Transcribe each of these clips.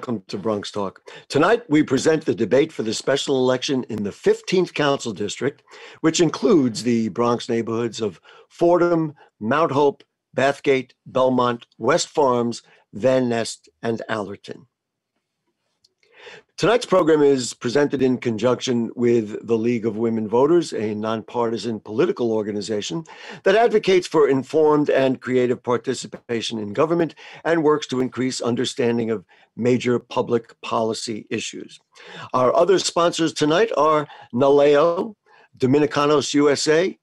Welcome to Bronx Talk. Tonight we present the debate for the special election in the 15th Council District, which includes the Bronx neighborhoods of Fordham, Mount Hope, Bathgate, Belmont, West Farms, Van Nest, and Allerton. Tonight's program is presented in conjunction with the League of Women Voters, a nonpartisan political organization that advocates for informed and creative participation in government and works to increase understanding of major public policy issues. Our other sponsors tonight are Naleo, Dominicanos USA,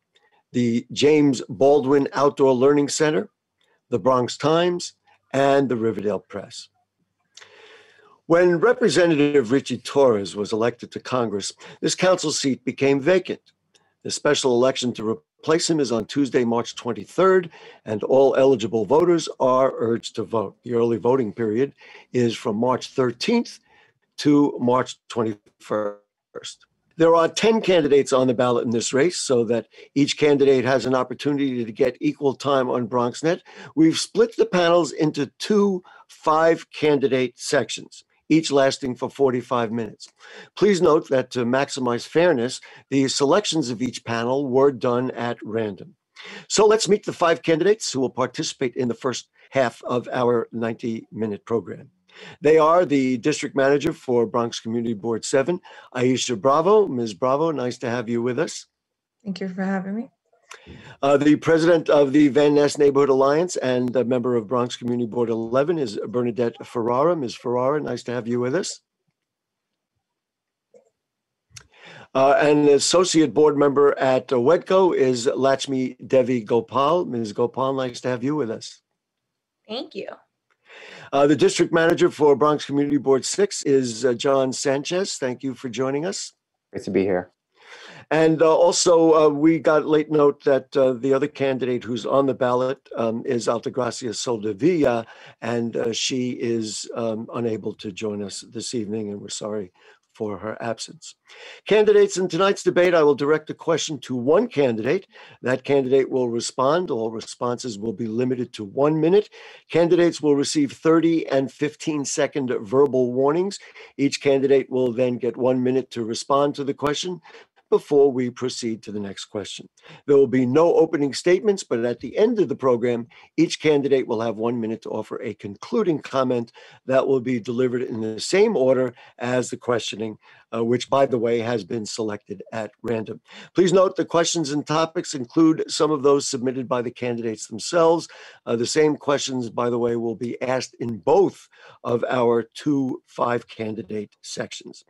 the James Baldwin Outdoor Learning Center, the Bronx Times, and the Riverdale Press. When Representative Richie Torres was elected to Congress, this council seat became vacant. The special election to replace him is on Tuesday, March 23rd, and all eligible voters are urged to vote. The early voting period is from March 13th to March 21st. There are 10 candidates on the ballot in this race, so that each candidate has an opportunity to get equal time on BronxNet. We've split the panels into two five candidate sections each lasting for 45 minutes. Please note that to maximize fairness, the selections of each panel were done at random. So let's meet the five candidates who will participate in the first half of our 90 minute program. They are the district manager for Bronx Community Board 7, Ischia Bravo. Ms. Bravo, nice to have you with us. Thank you for having me. Uh, the president of the Van Nest Neighborhood Alliance and a member of Bronx Community Board 11 is Bernadette Ferrara. Ms. Ferrara, nice to have you with us. Uh, and associate board member at WHEDco is Latchmi Devi Gopal. Ms. Gopal, nice to have you with us. Thank you. Uh, the district manager for Bronx Community Board 6 is uh, John Sanchez. Thank you for joining us. Great to be here. And uh, also, uh, we got late note that uh, the other candidate who's on the ballot um, is Altagracia Soldevilla, and uh, she is um, unable to join us this evening, and we're sorry for her absence. Candidates in tonight's debate, I will direct a question to one candidate. That candidate will respond. All responses will be limited to one minute. Candidates will receive 30 and 15 second verbal warnings. Each candidate will then get one minute to respond to the question before we proceed to the next question. There will be no opening statements, but at the end of the program, each candidate will have one minute to offer a concluding comment that will be delivered in the same order as the questioning, uh, which, by the way, has been selected at random. Please note the questions and topics include some of those submitted by the candidates themselves. Uh, the same questions, by the way, will be asked in both of our two five candidate sections.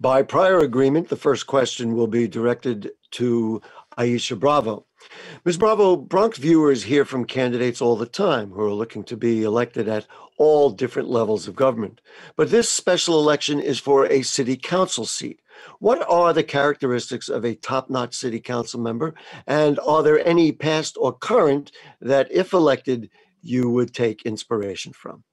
By prior agreement, the first question will be directed to Ischia Bravo. Ms. Bravo, Bronx viewers hear from candidates all the time who are looking to be elected at all different levels of government. But this special election is for a city council seat. What are the characteristics of a top notch city council member? And are there any past or current that, if elected, you would take inspiration from?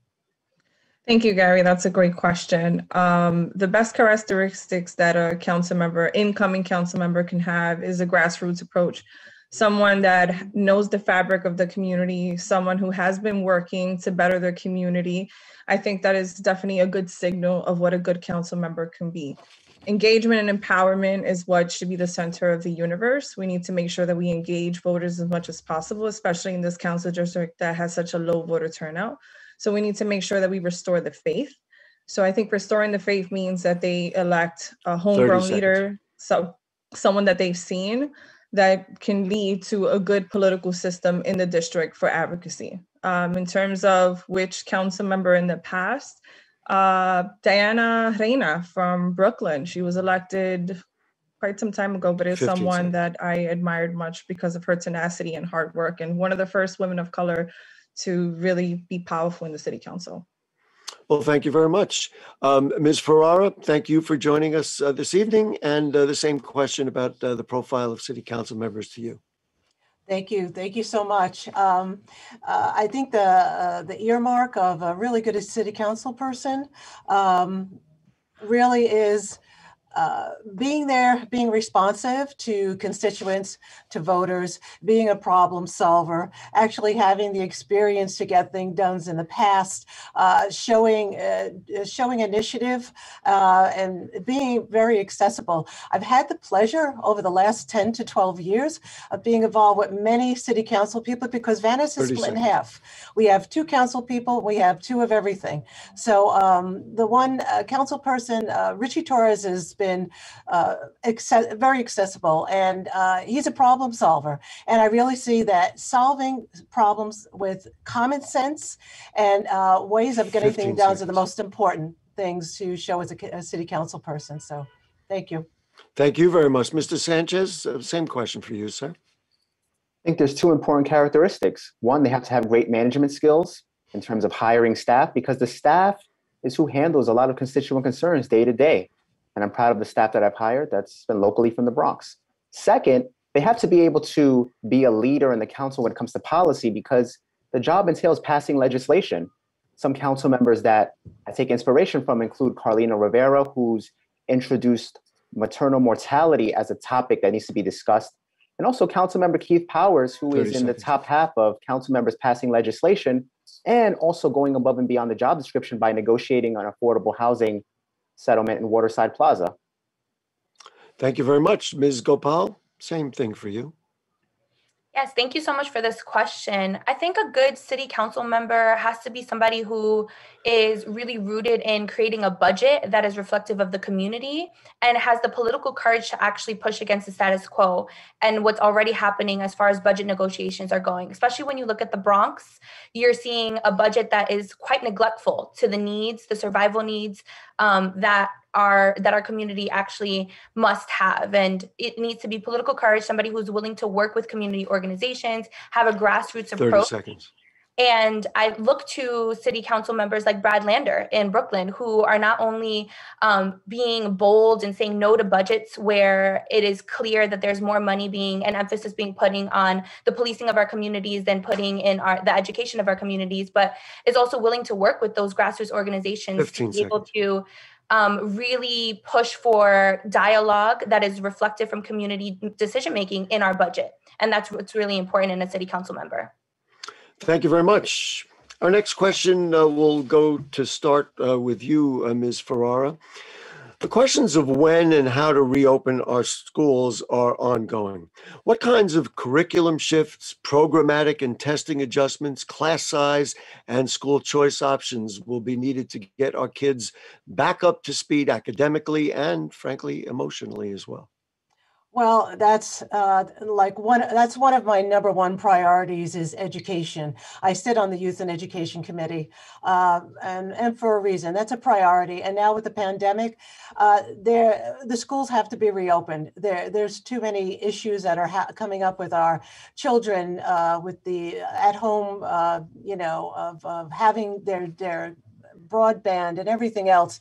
Thank you, Gary. That's a great question. Um, the best characteristics that a council member, incoming council member, can have is a grassroots approach. Someone that knows the fabric of the community, someone who has been working to better their community. I think that is definitely a good signal of what a good council member can be. Engagement and empowerment is what should be the center of the universe. We need to make sure that we engage voters as much as possible, especially in this council district that has such a low voter turnout. So we need to make sure that we restore the faith. So I think restoring the faith means that they elect a homegrown leader, so someone that they've seen that can lead to a good political system in the district for advocacy. Um, in terms of which council member in the past, uh, Diana Reyna from Brooklyn, she was elected quite some time ago, but is someone that I admired much because of her tenacity and hard work, and one of the first women of color to really be powerful in the city council. Well, thank you very much. Um, Ms. Ferrara, thank you for joining us uh, this evening. And uh, the same question about uh, the profile of city council members to you. Thank you. Thank you so much. Um, uh, I think the uh, the earmark of a really good city council person um, really is uh, being there, being responsive to constituents, to voters, being a problem solver, actually having the experience to get things done in the past, uh, showing uh, showing initiative, uh, and being very accessible. I've had the pleasure over the last 10 to 12 years of being involved with many city council people because Van Nest is split seconds. in half. We have two council people, we have two of everything. So um, the one uh, council person, Richie Torres, has been been uh, very accessible, and uh, he's a problem solver. And I really see that solving problems with common sense and uh, ways of getting things done are the most important things to show as a, a, city council person. So, thank you. Thank you very much, Mr. Sanchez. Uh, same question for you, sir. I think there's two important characteristics. One, they have to have great management skills in terms of hiring staff because the staff is who handles a lot of constituent concerns day to day. And I'm proud of the staff that I've hired that's been locally from the Bronx. Second, they have to be able to be a leader in the council when it comes to policy because the job entails passing legislation. Some council members that I take inspiration from include Carlina Rivera, who's introduced maternal mortality as a topic that needs to be discussed. And also Councilmember Keith Powers, who is in seconds. the top half of council members passing legislation and also going above and beyond the job description by negotiating on affordable housing settlement in Waterside Plaza. Thank you very much. Ms. Gopal, same thing for you. Yes, thank you so much for this question. I think a good city council member has to be somebody who is really rooted in creating a budget that is reflective of the community and has the political courage to actually push against the status quo and what's already happening as far as budget negotiations are going. Especially when you look at the Bronx, you're seeing a budget that is quite neglectful to the needs, the survival needs um, that our that our community actually must have and it needs to be political courage somebody who's willing to work with community organizations have a grassroots 30 approach seconds. And I look to city council members like Brad Lander in Brooklyn, who are not only um, being bold and saying no to budgets where it is clear that there's more money being and emphasis being putting on the policing of our communities than putting in our the education of our communities, but is also willing to work with those grassroots organizations to be seconds. able to um, really push for dialogue that is reflected from community decision making in our budget. And that's what's really important in a city council member. Thank you very much. Our next question uh, will go to start uh, with you, uh, Ms. Ferrara. The questions of when and how to reopen our schools are ongoing. What kinds of curriculum shifts, programmatic and testing adjustments, class size, and school choice options will be needed to get our kids back up to speed academically and, frankly, emotionally as well? Well, that's uh, like one. That's one of my number one priorities is education. I sit on the Youth and Education Committee, uh, and and for a reason. That's a priority. And now with the pandemic, uh, there the schools have to be reopened. There there's too many issues that are ha- coming up with our children uh, with the at home, uh, you know, of, of having their their broadband and everything else.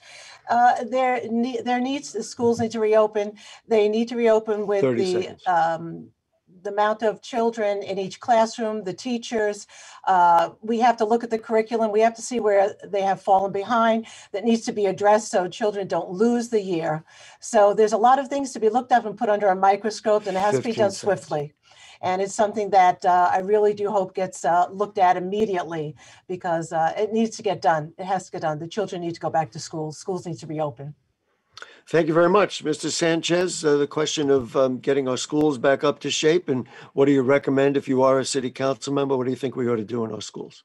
Uh, there, there needs the schools need to reopen. They need to reopen with the um, the amount of children in each classroom, the teachers. Uh, we have to look at the curriculum. We have to see where they have fallen behind that needs to be addressed so children don't lose the year. So there's a lot of things to be looked at and put under a microscope, and it has to be done cents. swiftly. And it's something that uh, I really do hope gets uh, looked at immediately because uh, it needs to get done. It has to get done. The children need to go back to school. Schools need to reopen. Thank you very much, Mr. Sanchez. Uh, the question of um, getting our schools back up to shape, and what do you recommend if you are a city council member? What do you think we ought to do in our schools?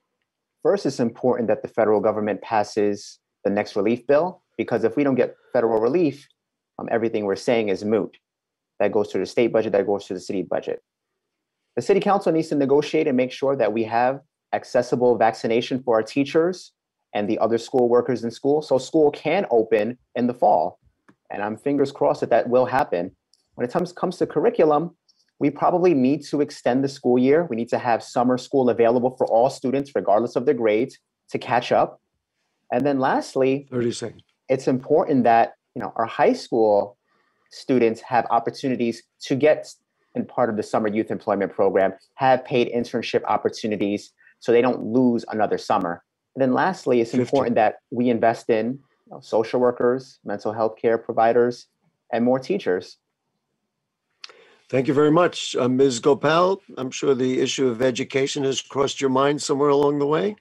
First, it's important that the federal government passes the next relief bill because if we don't get federal relief, um, everything we're saying is moot. that goes to the state budget, that goes to the city budget. The city council needs to negotiate and make sure that we have accessible vaccination for our teachers and the other school workers in school so school can open in the fall. And I'm fingers crossed that that will happen. When it comes, comes to curriculum, we probably need to extend the school year. We need to have summer school available for all students, regardless of their grades, to catch up. And then lastly, 30 seconds. It's important that you know our high school students have opportunities to get in part of the summer youth employment program, have paid internship opportunities so they don't lose another summer. And then lastly, it's 15. important that we invest in you know, social workers, mental health care providers, and more teachers. Thank you very much. Uh, Ms. Gopal, I'm sure the issue of education has crossed your mind somewhere along the way.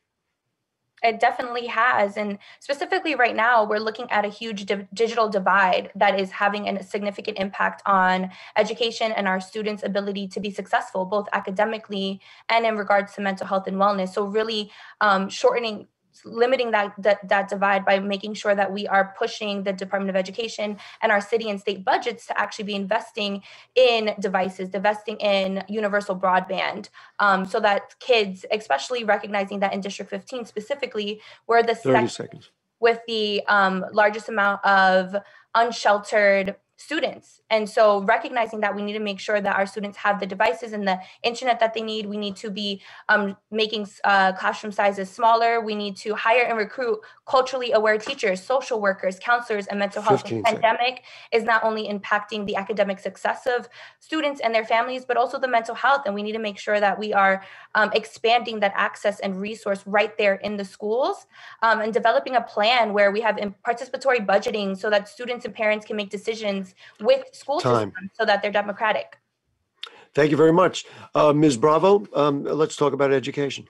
It definitely has. And specifically right now, we're looking at a huge di- digital divide that is having a significant impact on education and our students' ability to be successful, both academically and in regards to mental health and wellness. So, really um, shortening limiting that, that that divide by making sure that we are pushing the Department of Education and our city and state budgets to actually be investing in devices, investing in universal broadband, um, so that kids, especially recognizing that in District 15 specifically, where the 30 seconds. with the um, largest amount of unsheltered students. And so recognizing that we need to make sure that our students have the devices and the internet that they need. We need to be um, making uh, classroom sizes smaller. We need to hire and recruit culturally aware teachers, social workers, counselors, and mental health. The pandemic is not only impacting the academic success of students and their families, but also the mental health. And we need to make sure that we are um, expanding that access and resource right there in the schools um, and developing a plan where we have in participatory budgeting so that students and parents can make decisions with school Time. systems so that they're democratic. Thank you very much. Uh, Ms. Bravo, um, let's talk about education.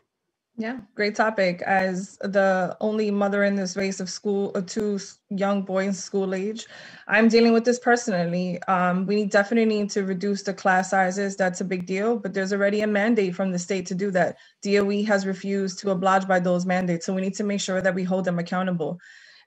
Yeah, great topic. As the only mother in this race of school, uh, two young boys school age, I'm dealing with this personally. Um, we definitely need to reduce the class sizes. That's a big deal, but there's already a mandate from the state to do that. DOE has refused to oblige by those mandates, so we need to make sure that we hold them accountable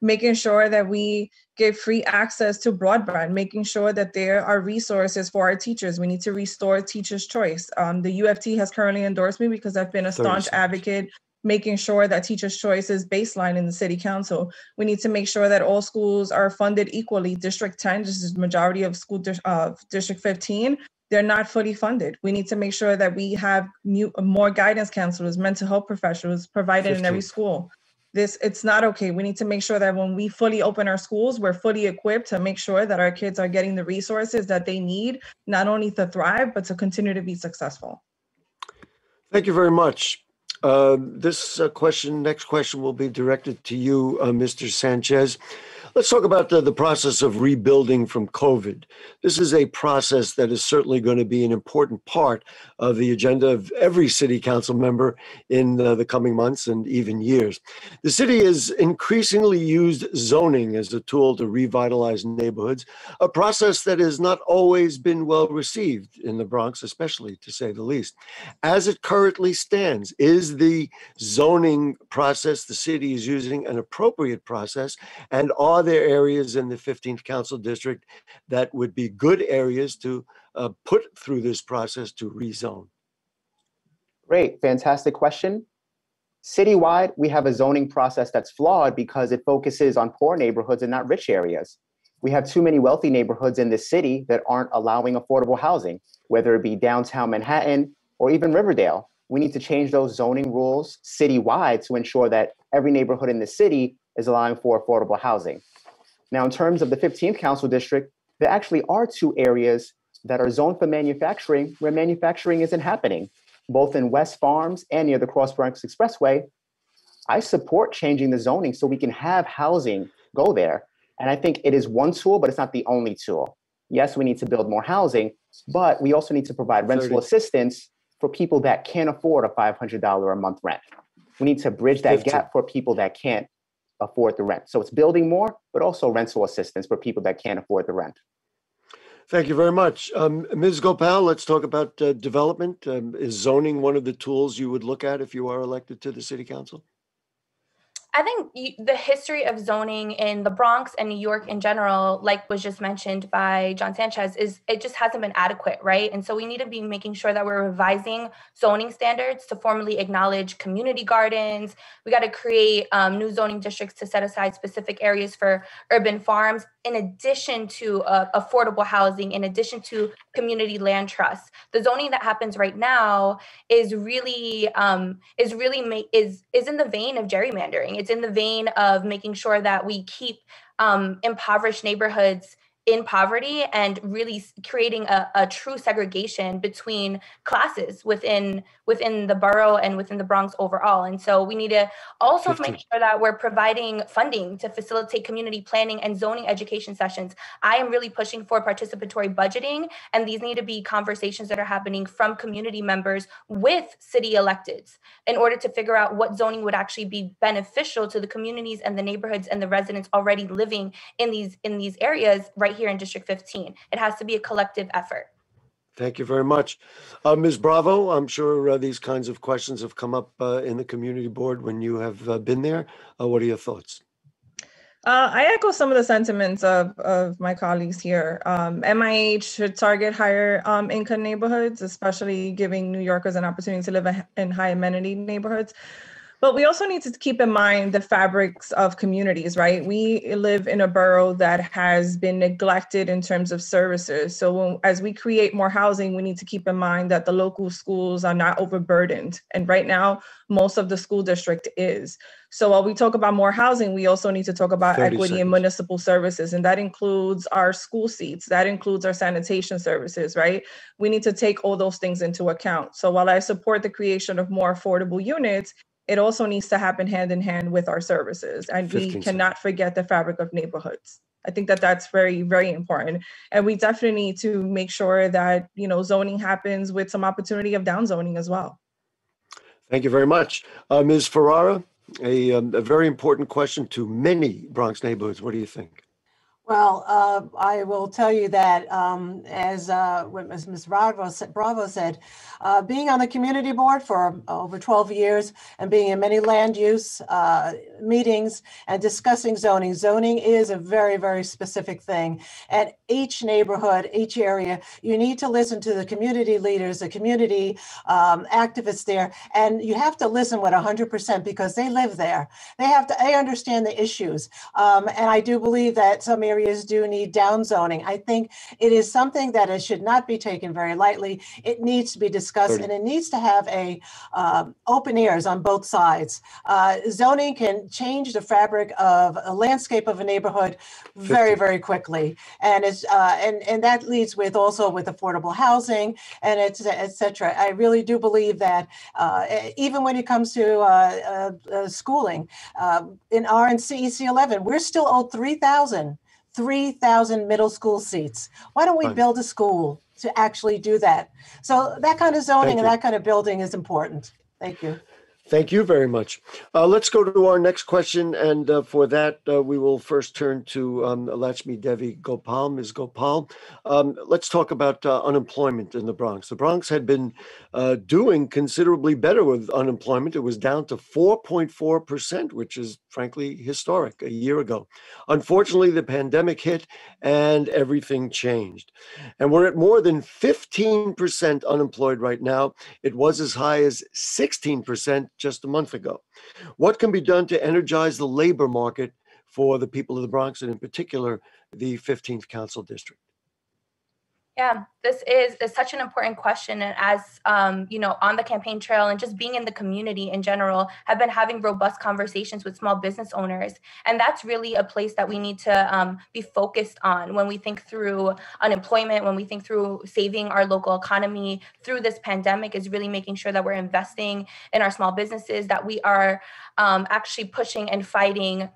making sure that we give free access to broadband, making sure that there are resources for our teachers. We need to restore teachers' choice. Um, the UFT has currently endorsed me because I've been a staunch advocate making sure that teachers' choice is baseline in the city council. We need to make sure that all schools are funded equally. District 10, this is majority of school of uh, District 15, they're not fully funded. We need to make sure that we have new, more guidance counselors, mental health professionals provided 15. in every school this it's not okay. We need to make sure that when we fully open our schools we're fully equipped to make sure that our kids are getting the resources that they need not only to thrive but to continue to be successful. Thank you very much. Uh, this uh, question next question will be directed to you uh, mr sanchez Let's talk about the, the process of rebuilding from COVID. This is a process that is certainly going to be an important part of the agenda of every city council member in uh, the coming months and even years. The city has increasingly used zoning as a tool to revitalize neighborhoods, a process that has not always been well received in the Bronx, especially to say the least. As it currently stands, is the zoning process the city is using an appropriate process? And are are there areas in the 15th Council District that would be good areas to uh, put through this process to rezone? Great, fantastic question. Citywide, we have a zoning process that's flawed because it focuses on poor neighborhoods and not rich areas. We have too many wealthy neighborhoods in the city that aren't allowing affordable housing, whether it be downtown Manhattan or even Riverdale. We need to change those zoning rules citywide to ensure that every neighborhood in the city is allowing for affordable housing. Now, in terms of the 15th Council District, there actually are two areas that are zoned for manufacturing where manufacturing isn't happening, both in West Farms and near the Cross Bronx Expressway. I support changing the zoning so we can have housing go there. And I think it is one tool, but it's not the only tool. Yes, we need to build more housing, but we also need to provide rental 30. assistance for people that can't afford a $500 a month rent. We need to bridge that 50. gap for people that can't afford the rent. So it's building more, but also rental assistance for people that can't afford the rent. Thank you very much. Um, Ms. Gopal, let's talk about uh, development. Um, is zoning one of the tools you would look at if you are elected to the city council? I think the history of zoning in the Bronx and New York in general, like was just mentioned by John Sanchez, is it just hasn't been adequate, right? And so we need to be making sure that we're revising zoning standards to formally acknowledge community gardens. We got to create um, new zoning districts to set aside specific areas for urban farms, in addition to uh, affordable housing, in addition to community land trusts. The zoning that happens right now is really um, is really ma- is is in the vein of gerrymandering it's in the vein of making sure that we keep um, impoverished neighborhoods in poverty and really creating a, a, true segregation between classes within within the borough and within the Bronx overall. And so we need to also 50. make sure that we're providing funding to facilitate community planning and zoning education sessions. I am really pushing for participatory budgeting, and these need to be conversations that are happening from community members with city electeds in order to figure out what zoning would actually be beneficial to the communities and the neighborhoods and the residents already living in these in these areas right here in District 15. It has to be a collective effort. Thank you very much. Uh, Ms. Bravo, I'm sure uh, these kinds of questions have come up uh, in the community board when you have uh, been there. Uh, what are your thoughts? Uh, I echo some of the sentiments of, of my colleagues here. Um, MIH should target higher um, income neighborhoods, especially giving New Yorkers an opportunity to live in high amenity neighborhoods. But we also need to keep in mind the fabrics of communities, right? We live in a borough that has been neglected in terms of services. So when, as we create more housing, we need to keep in mind that the local schools are not overburdened. And right now, most of the school district is. So while we talk about more housing, we also need to talk about equity seconds. in municipal services. And that includes our school seats, that includes our sanitation services, right? We need to take all those things into account. So while I support the creation of more affordable units, it also needs to happen hand in hand with our services. And we cannot forget the fabric of neighborhoods. I think that that's very, very important. And we definitely need to make sure that, you know, zoning happens with some opportunity of downzoning as well. Thank you very much. Uh, Ms. Ferrara, a, um, a very important question to many Bronx neighborhoods. What do you think? Well, uh, I will tell you that um, as, uh, Ms. Bravo, Bravo said, uh, being on the community board for over 12 years and being in many land use uh, meetings and discussing zoning, zoning is a very, very specific thing. At each neighborhood, each area, you need to listen to the community leaders, the community um, activists there, and you have to listen with 100% because they live there. They have to, they understand the issues. Um, and I do believe that some areas do need downzoning. I think it is something that it should not be taken very lightly. It needs to be discussed 30. and it needs to have a um, open ears on both sides. Uh, zoning can change the fabric of a landscape of a neighborhood very, 50. very quickly. And it's uh, and, and that leads with also with affordable housing and it's et cetera. I really do believe that uh, even when it comes to uh, uh, uh, schooling, in CEC 11, we're still owed 3,000 3,000 middle school seats. Why don't we build a school to actually do that? So that kind of zoning and that kind of building is important. Thank you. Thank you very much. Uh, let's go to our next question. And uh, for that, uh, we will first turn to um, Latchmi Devi Gopal, Ms. Gopal. Um, let's talk about uh, unemployment in the Bronx. The Bronx had been uh, doing considerably better with unemployment. It was down to 4.4%, which is frankly historic a year ago. Unfortunately, the pandemic hit and everything changed. And we're at more than 15% unemployed right now. It was as high as 16% just a month ago. What can be done to energize the labor market for the people of the Bronx and, in particular, the 15th Council District? Yeah, this is, is such an important question. And as um, you know, on the campaign trail and just being in the community in general, have been having robust conversations with small business owners. And that's really a place that we need to um, be focused on when we think through unemployment, when we think through saving our local economy through this pandemic, is really making sure that we're investing in our small businesses, that we are um, actually pushing and fighting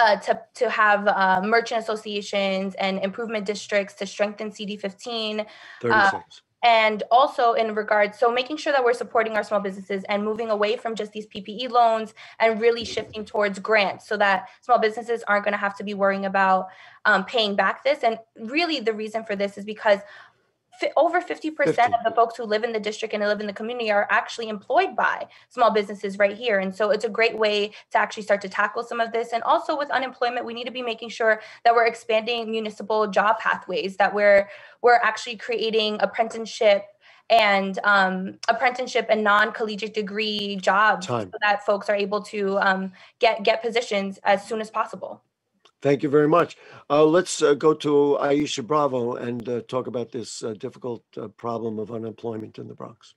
uh, to, to have uh, merchant associations and improvement districts to strengthen CD15. Uh, and also in regards, so making sure that we're supporting our small businesses and moving away from just these PPP loans and really shifting towards grants so that small businesses aren't going to have to be worrying about um, paying back this. And really, the reason for this is because over 50% 50. of the folks who live in the district and live in the community are actually employed by small businesses right here. And so it's a great way to actually start to tackle some of this. And also with unemployment, we need to be making sure that we're expanding municipal job pathways, that we're we're actually creating apprenticeship and um, apprenticeship and non-collegiate degree jobs Time. so that folks are able to um, get get positions as soon as possible. Thank you very much. Uh, let's uh, go to Ischia Bravo and uh, talk about this uh, difficult uh, problem of unemployment in the Bronx.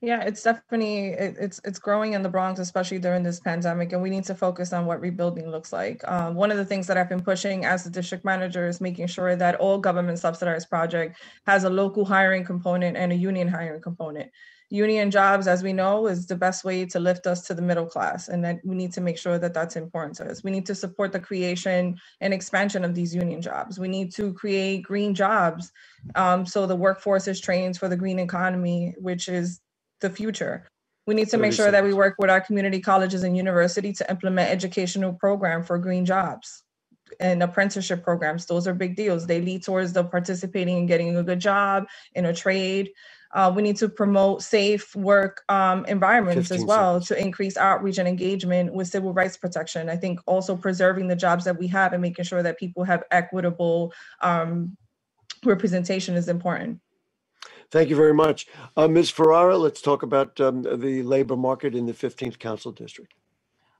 Yeah, it's definitely it, it's it's growing in the Bronx, especially during this pandemic, and we need to focus on what rebuilding looks like. Um, one of the things that I've been pushing as the district manager is making sure that all government subsidized project has a local hiring component and a union hiring component. Union jobs, as we know, is the best way to lift us to the middle class, and that we need to make sure that that's important to us. We need to support the creation and expansion of these union jobs. We need to create green jobs, um, so the workforce is trained for the green economy, which is the future. We need to make sure that we work with our community colleges and university to implement educational program for green jobs and apprenticeship programs. Those are big deals. They lead towards the participating and getting a good job in a trade. Uh, we need to promote safe work um, environments as well seconds. to increase outreach and engagement with civil rights protection. I think also preserving the jobs that we have and making sure that people have equitable um, representation is important. Thank you very much. Uh, Ms. Ferrara, let's talk about um, the labor market in the 15th Council District.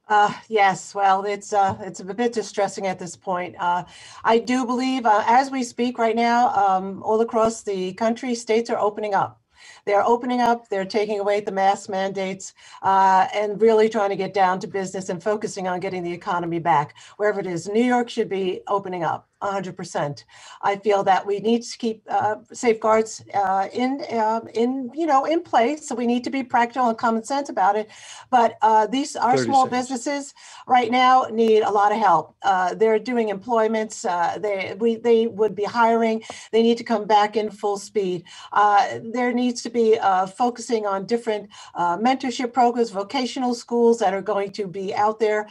Uh, yes, well, it's uh, it's a bit distressing at this point. Uh, I do believe, uh, as we speak right now, um, all across the country, states are opening up. They're opening up, they're taking away the mask mandates, uh, and really trying to get down to business and focusing on getting the economy back. Wherever it is, New York should be opening up. 100%. I feel that we need to keep uh, safeguards uh, in uh, in you know in place. So we need to be practical and common sense about it. But uh, these our small seconds. businesses right now need a lot of help. Uh, they're doing employments. Uh, they we they would be hiring. They need to come back in full speed. there needs to be focusing on different mentorship programs, vocational schools that are going to be out there,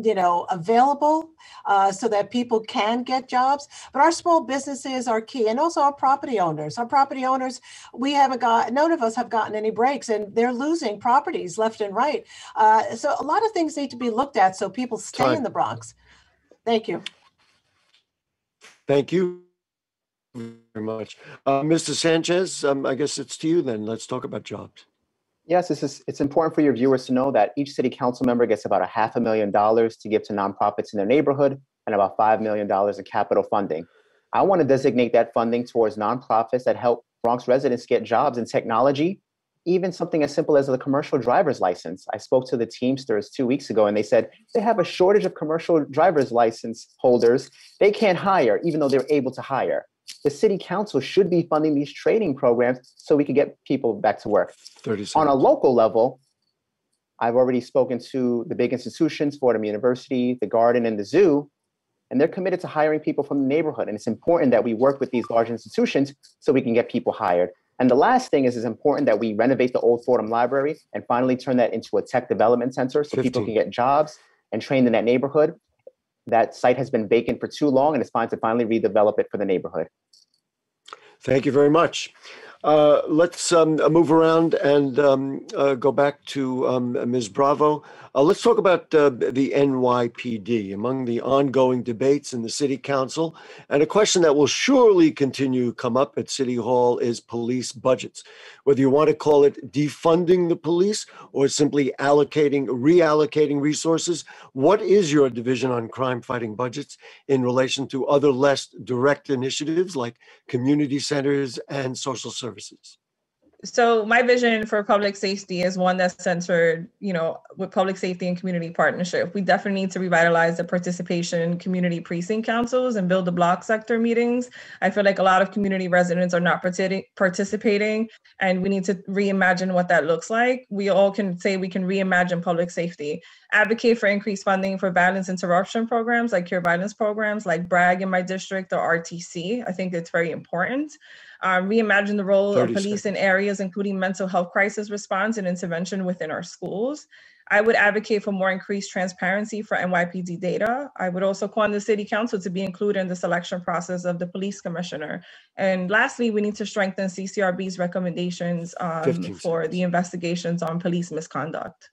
you know, available so that people can get jobs, but our small businesses are key, and also our property owners. Our property owners, we haven't got, none of us have gotten any breaks, and they're losing properties left and right. Uh, so a lot of things need to be looked at so people stay Time. in the Bronx. Thank you. Thank you very much. Uh, Mr. Sanchez, um, I guess it's to you then. Let's talk about jobs. Yes, this is, it's important for your viewers to know that each city council member gets about a half a million dollars to give to nonprofits in their neighborhood and about $5 million in capital funding. I want to designate that funding towards nonprofits that help Bronx residents get jobs in technology, even something as simple as a commercial driver's license. I spoke to the Teamsters two weeks ago and they said they have a shortage of commercial driver's license holders. They can't hire, even though they're able to hire. The city council should be funding these training programs so we can get people back to work. On a local level, I've already spoken to the big institutions, Fordham University, the Garden, and the Zoo, and they're committed to hiring people from the neighborhood. And it's important that we work with these large institutions so we can get people hired. And the last thing is it's important that we renovate the old Fordham Library and finally turn that into a tech development center so 15. people can get jobs and trained in that neighborhood. That site has been vacant for too long, and it's time to finally redevelop it for the neighborhood. Thank you very much. Uh, let's um, move around and um, uh, go back to um, Ms. Bravo. Uh, let's talk about uh, the NYPD among the ongoing debates in the City Council. And a question that will surely continue to come up at City Hall is police budgets. Whether you want to call it defunding the police or simply allocating, reallocating resources, what is your division on crime fighting budgets in relation to other less direct initiatives like community centers and social services? So my vision for public safety is one that's centered you know with public safety and community partnership. We definitely need to revitalize the participation community precinct councils and build the block sector meetings. I feel like a lot of community residents are not participating and we need to reimagine what that looks like. We all can say we can reimagine public safety. Advocate for increased funding for violence interruption programs like cure violence programs like brag in my district or rtc i think it's very important um, reimagine the role of police seconds. in areas including mental health crisis response and intervention within our schools. I would advocate for more increased transparency for NYPD data. I would also call on the City Council to be included in the selection process of the police commissioner. And lastly, we need to strengthen CCRB's recommendations um, for the investigations on police misconduct.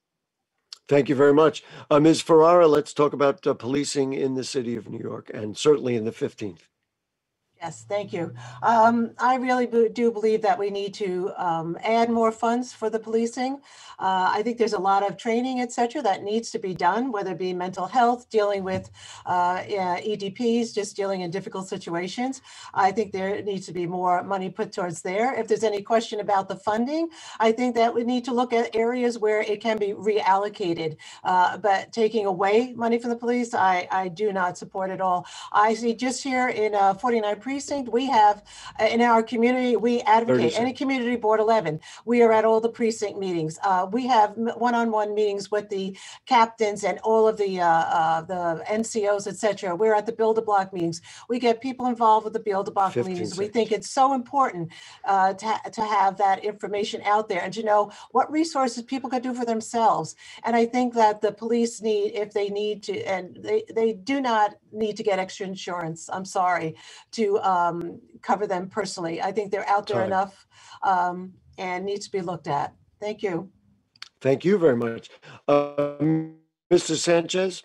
Thank you very much. Uh, Ms. Ferrara, let's talk about uh, policing in the city of New York and certainly in the 15th. Yes, thank you. Um, I really do believe that we need to um, add more funds for the policing. Uh, I think there's a lot of training, et cetera, that needs to be done, whether it be mental health, dealing with uh, EDPs, just dealing in difficult situations. I think there needs to be more money put towards there. If there's any question about the funding, I think that we need to look at areas where it can be reallocated. Uh, but taking away money from the police, I, I do not support at all. I see just here in uh, 49 precinct, we have uh, in our community, we advocate any community board 11. We are at all the precinct meetings. Uh, we have one-on-one meetings with the captains and all of the uh, uh the NCOs, etc. We're at the Build a Block meetings. We get people involved with the Build a Block meetings. We think it's so important uh, to, to have that information out there and to know what resources people can do for themselves. And I think that the police need, if they need to, and they, they do not need to get extra insurance, I'm sorry, to um, cover them personally. I think they're out there enough um, and needs to be looked at. Thank you. Thank you very much. Um, Mr. Sanchez?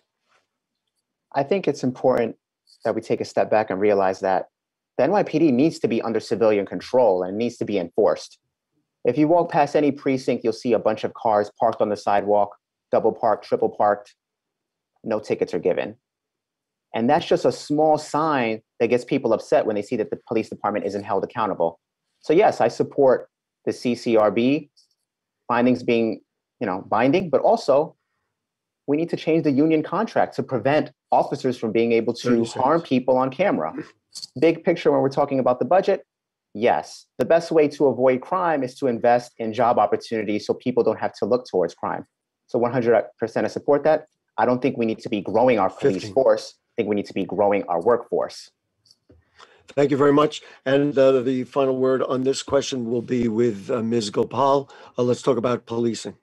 I think it's important that we take a step back and realize that the NYPD needs to be under civilian control and needs to be enforced. If you walk past any precinct, you'll see a bunch of cars parked on the sidewalk, double parked, triple parked. No tickets are given. And that's just a small sign that gets people upset when they see that the police department isn't held accountable. So yes, I support the CCRB findings being, you know, binding, but also we need to change the union contract to prevent officers from being able to harm people on camera. Big picture when we're talking about the budget, yes, the best way to avoid crime is to invest in job opportunities so people don't have to look towards crime. So 100% I support that. I don't think we need to be growing our police 15. force think we need to be growing our workforce. Thank you very much. And uh, the final word on this question will be with uh, Ms. Gopal. Uh, let's talk about policing.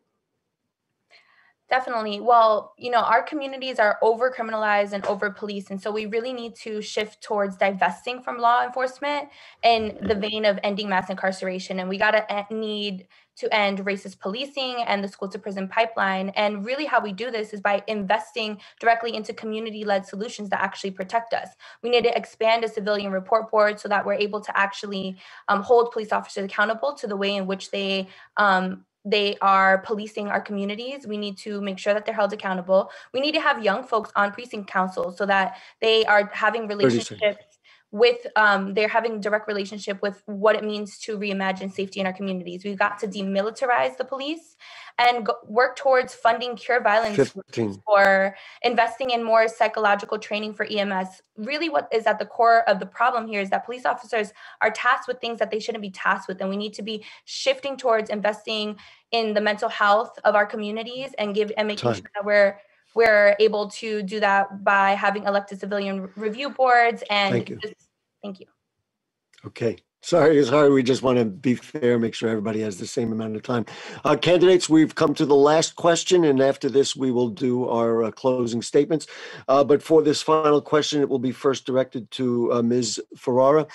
Definitely. Well, you know, our communities are over criminalized and over policed. And so we really need to shift towards divesting from law enforcement in the vein of ending mass incarceration. And we got to need to end racist policing and the school to prison pipeline. And really, how we do this is by investing directly into community led solutions that actually protect us. We need to expand a civilian report board so that we're able to actually um, hold police officers accountable to the way in which they um, they are policing our communities. We need to make sure that they're held accountable. We need to have young folks on precinct councils so that they are having relationships with um, they're having direct relationship with what it means to reimagine safety in our communities. We've got to demilitarize the police and go, work towards funding cure violence 15. or investing in more psychological training for EMS. Really, what is at the core of the problem here is that police officers are tasked with things that they shouldn't be tasked with, and we need to be shifting towards investing in the mental health of our communities and give and making Time. sure that we're we're able to do that by having elected civilian review boards and thank you. Just, thank you. Okay. Sorry, sorry. We just want to be fair, make sure everybody has the same amount of time. Uh, candidates, we've come to the last question, and after this, we will do our uh, closing statements. Uh, but for this final question, it will be first directed to uh, Ms. Ferrara.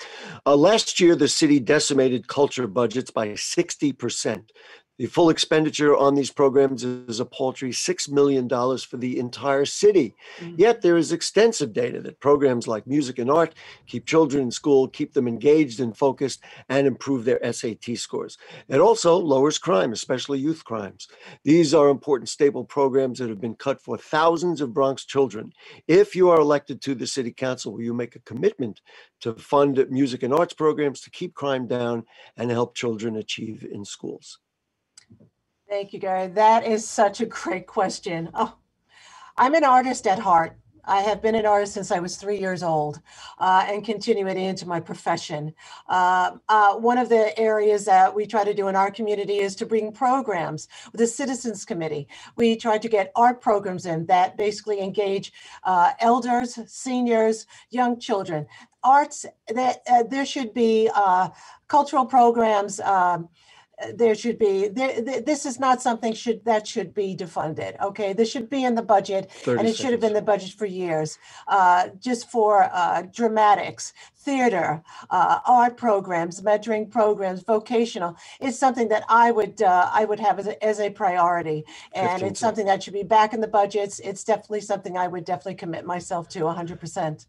Uh, last year, the city decimated culture budgets by 60%. The full expenditure on these programs is a paltry $6 million for the entire city. Mm-hmm. Yet there is extensive data that programs like music and art keep children in school, keep them engaged and focused, and improve their SAT scores. It also lowers crime, especially youth crimes. These are important staple programs that have been cut for thousands of Bronx children. If you are elected to the city council, will you make a commitment to fund music and arts programs to keep crime down and help children achieve in schools? Thank you, Gary. That is such a great question. Oh, I'm an artist at heart. I have been an artist since I was three years old uh, and it into my profession. Uh, uh, one of the areas that we try to do in our community is to bring programs with the Citizens Committee. We try to get art programs in that basically engage uh, elders, seniors, young children. Arts, that uh, there should be uh, cultural programs. Um, there should be there, this is not something should that should be defunded okay? This should be in the budget and it should have been the budget for years. Uh, just for uh, dramatics theater uh, art programs mentoring programs vocational it's something that i would uh, i would have as a, as a priority. And it's something that should be back in the budgets. It's definitely something i would definitely commit myself to 100%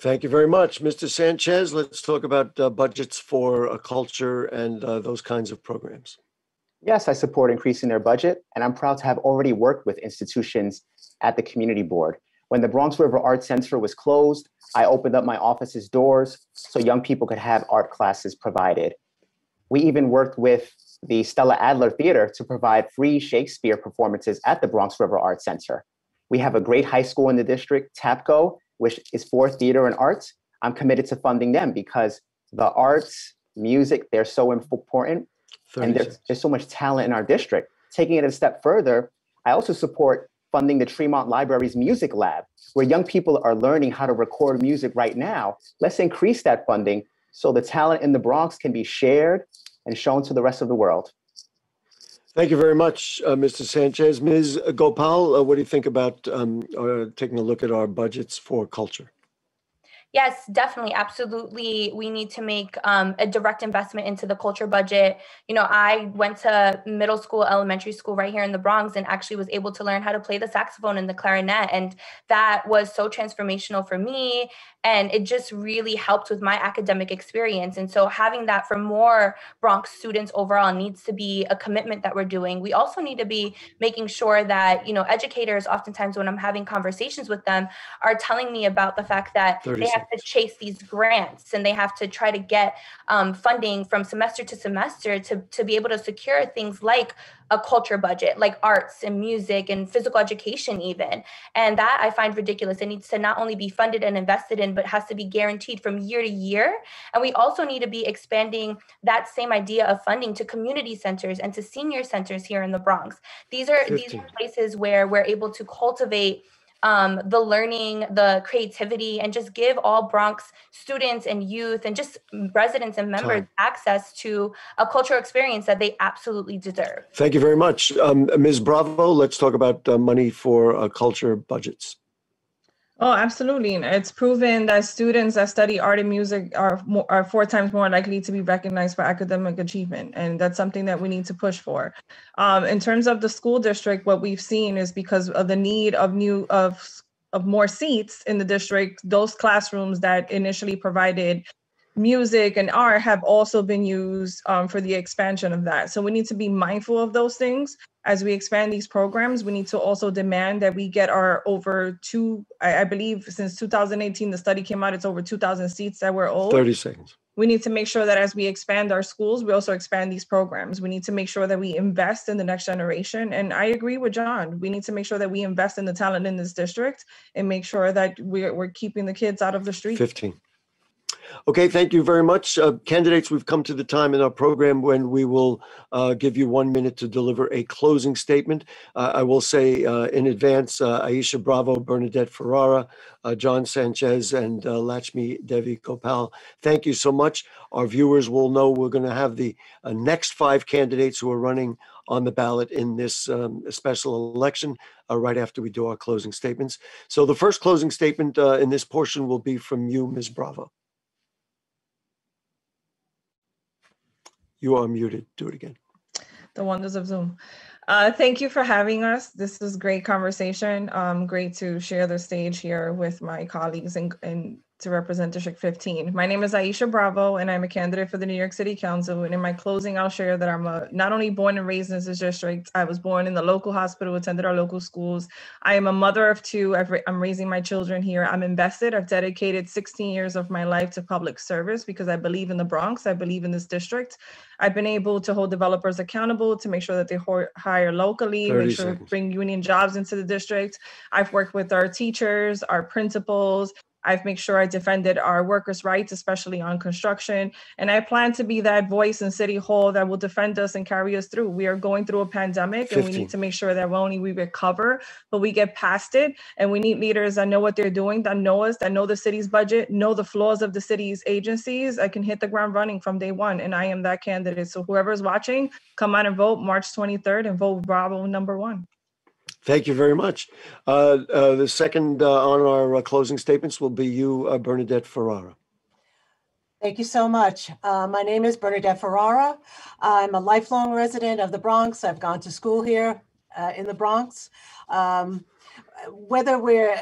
Thank you very much, Mr. Sanchez. Let's talk about uh, budgets for uh, culture and uh, those kinds of programs. Yes, I support increasing their budget, and I'm proud to have already worked with institutions at the community board. When the Bronx River Art Center was closed, I opened up my office's doors so young people could have art classes provided. We even worked with the Stella Adler Theater to provide free Shakespeare performances at the Bronx River Art Center. We have a great high school in the district, TAPCO, which is for theater and arts, I'm committed to funding them because the arts, music, they're so important. And there's, there's so much talent in our district. Taking it a step further, I also support funding the Tremont Library's Music Lab, where young people are learning how to record music right now. Let's increase that funding so the talent in the Bronx can be shared and shown to the rest of the world. Thank you very much, uh, Mr. Sanchez. Ms. Gopal, uh, what do you think about um, uh, taking a look at our budgets for culture? Yes, definitely. Absolutely. We need to make um, a direct investment into the culture budget. You know, I went to middle school, elementary school right here in the Bronx and actually was able to learn how to play the saxophone and the clarinet. And that was so transformational for me. And it just really helped with my academic experience. And so having that for more Bronx students overall needs to be a commitment that we're doing. We also need to be making sure that, you know, educators, oftentimes when I'm having conversations with them, are telling me about the fact that they have to chase these grants and they have to try to get um, funding from semester to semester to, to be able to secure things like a culture budget, like arts and music and physical education, even. And that I find ridiculous. It needs to not only be funded and invested in, but has to be guaranteed from year to year. And we also need to be expanding that same idea of funding to community centers and to senior centers here in the Bronx. These are 15. these are places where we're able to cultivate um, the learning, the creativity, and just give all Bronx students and youth and just residents and members Time. access to a cultural experience that they absolutely deserve. Thank you very much. Um, Ms. Bravo, let's talk about uh, money for uh, culture budgets. Oh, absolutely. It's proven that students that study art and music are more, are four times more likely to be recognized for academic achievement, and that's something that we need to push for. Um, in terms of the school district, what we've seen is because of the need of new of of more seats in the district, those classrooms that initially provided music and art have also been used um, for the expansion of that. So we need to be mindful of those things as we expand these programs. We need to also demand that we get our over two, I, I believe since 2018, the study came out, it's over 2,000 seats that were old. 30 seconds. We need to make sure that as we expand our schools, we also expand these programs. We need to make sure that we invest in the next generation. And I agree with John. We need to make sure that we invest in the talent in this district and make sure that we're, we're keeping the kids out of the street. 15. Okay, thank you very much. Uh, candidates, we've come to the time in our program when we will uh, give you one minute to deliver a closing statement. Uh, I will say uh, in advance, uh, Ischia Bravo, Bernadette Ferrara, uh, John Sanchez, and Latchmi Devi Gopal, thank you so much. Our viewers will know we're going to have the next five candidates who are running on the ballot in this um, special election right after we do our closing statements. So the first closing statement in this portion will be from you, Ms. Bravo. You are muted. Do it again. The wonders of Zoom. Uh, thank you for having us. This is great conversation. Um, great to share the stage here with my colleagues and, and to represent District 15. My name is Ischia Bravo, and I'm a candidate for the New York City Council. And in my closing, I'll share that I'm a, not only born and raised in this district, I was born in the local hospital, attended our local schools. I am a mother of two. i am raising my children here. I'm invested. I've dedicated 16 years of my life to public service because I believe in the Bronx. I believe in this district. I've been able to hold developers accountable to make sure that they hire locally, make sure seconds. bring union jobs into the district. I've worked with our teachers, our principals, I've made sure I defended our workers' rights, especially on construction. And I plan to be that voice in City Hall that will defend us and carry us through. We are going through a pandemic 15. and we need to make sure that not only we recover, but we get past it. And we need leaders that know what they're doing, that know us, that know the city's budget, know the flaws of the city's agencies. I can hit the ground running from day one. And I am that candidate. So whoever's watching, come out and vote March 23rd and vote Bravo number one. Thank you very much. Uh, uh, the second uh, on our uh, closing statements will be you, uh, Bernadette Ferrara. Thank you so much. Uh, my name is Bernadette Ferrara. I'm a lifelong resident of the Bronx. I've gone to school here in the Bronx. Um, whether we're,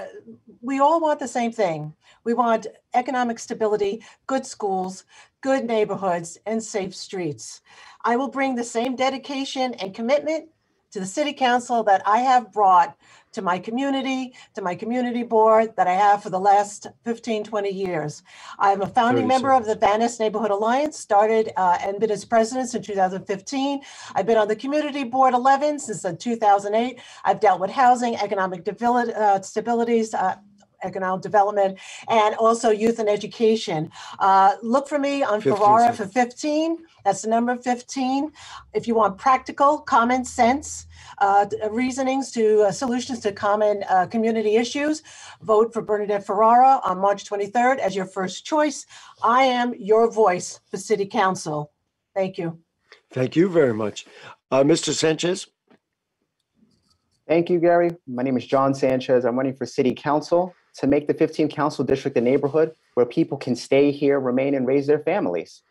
we all want the same thing. We want economic stability, good schools, good neighborhoods, and safe streets. I will bring the same dedication and commitment to the city council that I have brought to my community, to my community board that I have for the last 15, 20 years. I'm a founding member of the Nest Neighborhood Alliance, started uh, and been its president since 2015. I've been on the community board 11 since 2008. I've dealt with housing, economic uh, stabilities, uh, economic development, and also youth and education. Uh, look for me on Ferrara for 15. That's the number 15. If you want practical, common sense uh, reasonings to uh, solutions to common uh, community issues, vote for Bernadette Ferrara on March 23rd as your first choice. I am your voice for City Council. Thank you. Thank you very much. Uh, Mr. Sanchez. Thank you, Gary. My name is John Sanchez. I'm running for City Council to make the 15th Council District a neighborhood where people can stay here, remain, and raise their families.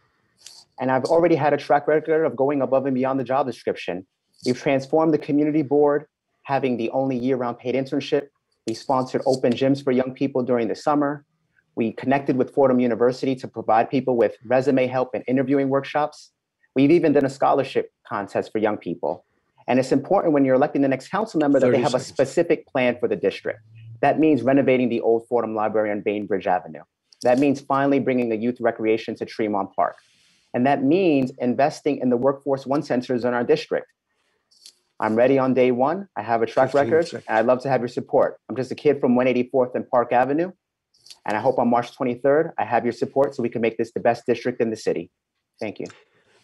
And I've already had a track record of going above and beyond the job description. We've transformed the community board, having the only year round paid internship. We sponsored open gyms for young people during the summer. We connected with Fordham University to provide people with resume help and interviewing workshops. We've even done a scholarship contest for young people. And it's important when you're electing the next council member that they have seconds. a specific plan for the district. That means renovating the old Fordham Library on Bainbridge Avenue. That means finally bringing a youth recreation to Tremont Park. And that means investing in the Workforce One centers in our district. I'm ready on day one. I have a track record, seconds. and I'd love to have your support. I'm just a kid from 184th and Park Avenue, and I hope on March 23rd, I have your support so we can make this the best district in the city. Thank you.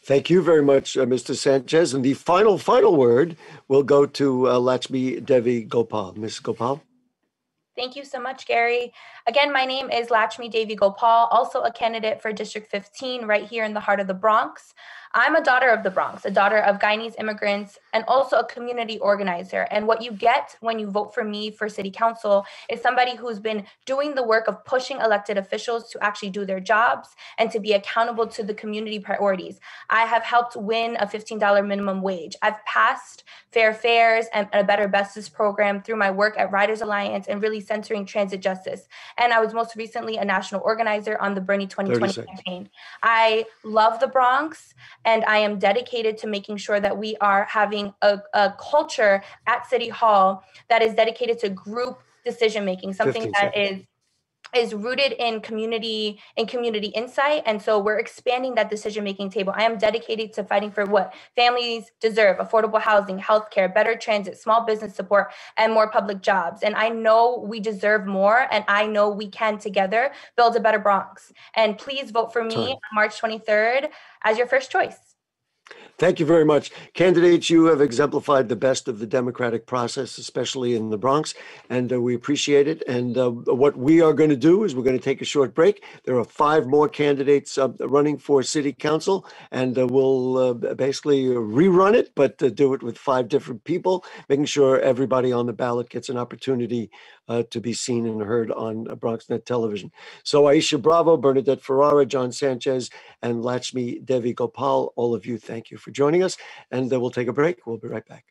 Thank you very much, uh, Mr. Sanchez. And the final, final word will go to uh, Latchmi Devi Gopal. Ms. Gopal. Thank you so much, Gary. Again, my name is Latchmi Devi Gopal, also a candidate for District 15 right here in the heart of the Bronx. I'm a daughter of the Bronx, a daughter of Guyanese immigrants, and also a community organizer. And what you get when you vote for me for city council is somebody who's been doing the work of pushing elected officials to actually do their jobs and to be accountable to the community priorities. I have helped win a $15 minimum wage. I've passed fair fares and a better bestest program through my work at Riders Alliance and really centering transit justice. And I was most recently a national organizer on the Bernie 2020 campaign. I love the Bronx and I am dedicated to making sure that we are having a, a culture at City Hall that is dedicated to group decision making, something that is is rooted in community and community insight. And so we're expanding that decision making table. I am dedicated to fighting for what families deserve affordable housing healthcare better transit small business support and more public jobs. And i know we deserve more and i know we can together build a better bronx. And please vote for me on march 23rd as your first choice Thank you very much. Candidates, you have exemplified the best of the democratic process, especially in the Bronx, and uh, we appreciate it. And uh, what we are going to do is we're going to take a short break. There are five more candidates uh, running for city council, and uh, we'll uh, basically rerun it, but uh, do it with five different people, making sure everybody on the ballot gets an opportunity to be seen and heard on BronxNet television. So Ischia Bravo, Bernadette Ferrara, John Sanchez, and Latchmi Devi Gopal, all of you, thank you for joining us. And uh, we'll take a break. We'll be right back.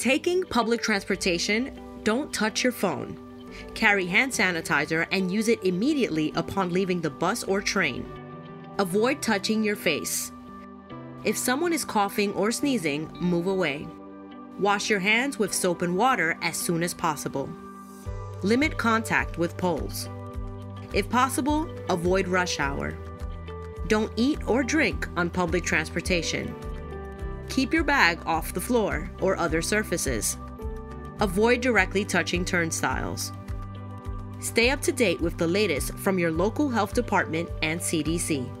Taking public transportation, don't touch your phone. Carry hand sanitizer and use it immediately upon leaving the bus or train. Avoid touching your face. If someone is coughing or sneezing, move away. Wash your hands with soap and water as soon as possible. Limit contact with poles. If possible, avoid rush hour. Don't eat or drink on public transportation. Keep your bag off the floor or other surfaces. Avoid directly touching turnstiles. Stay up to date with the latest from your local health department and CDC.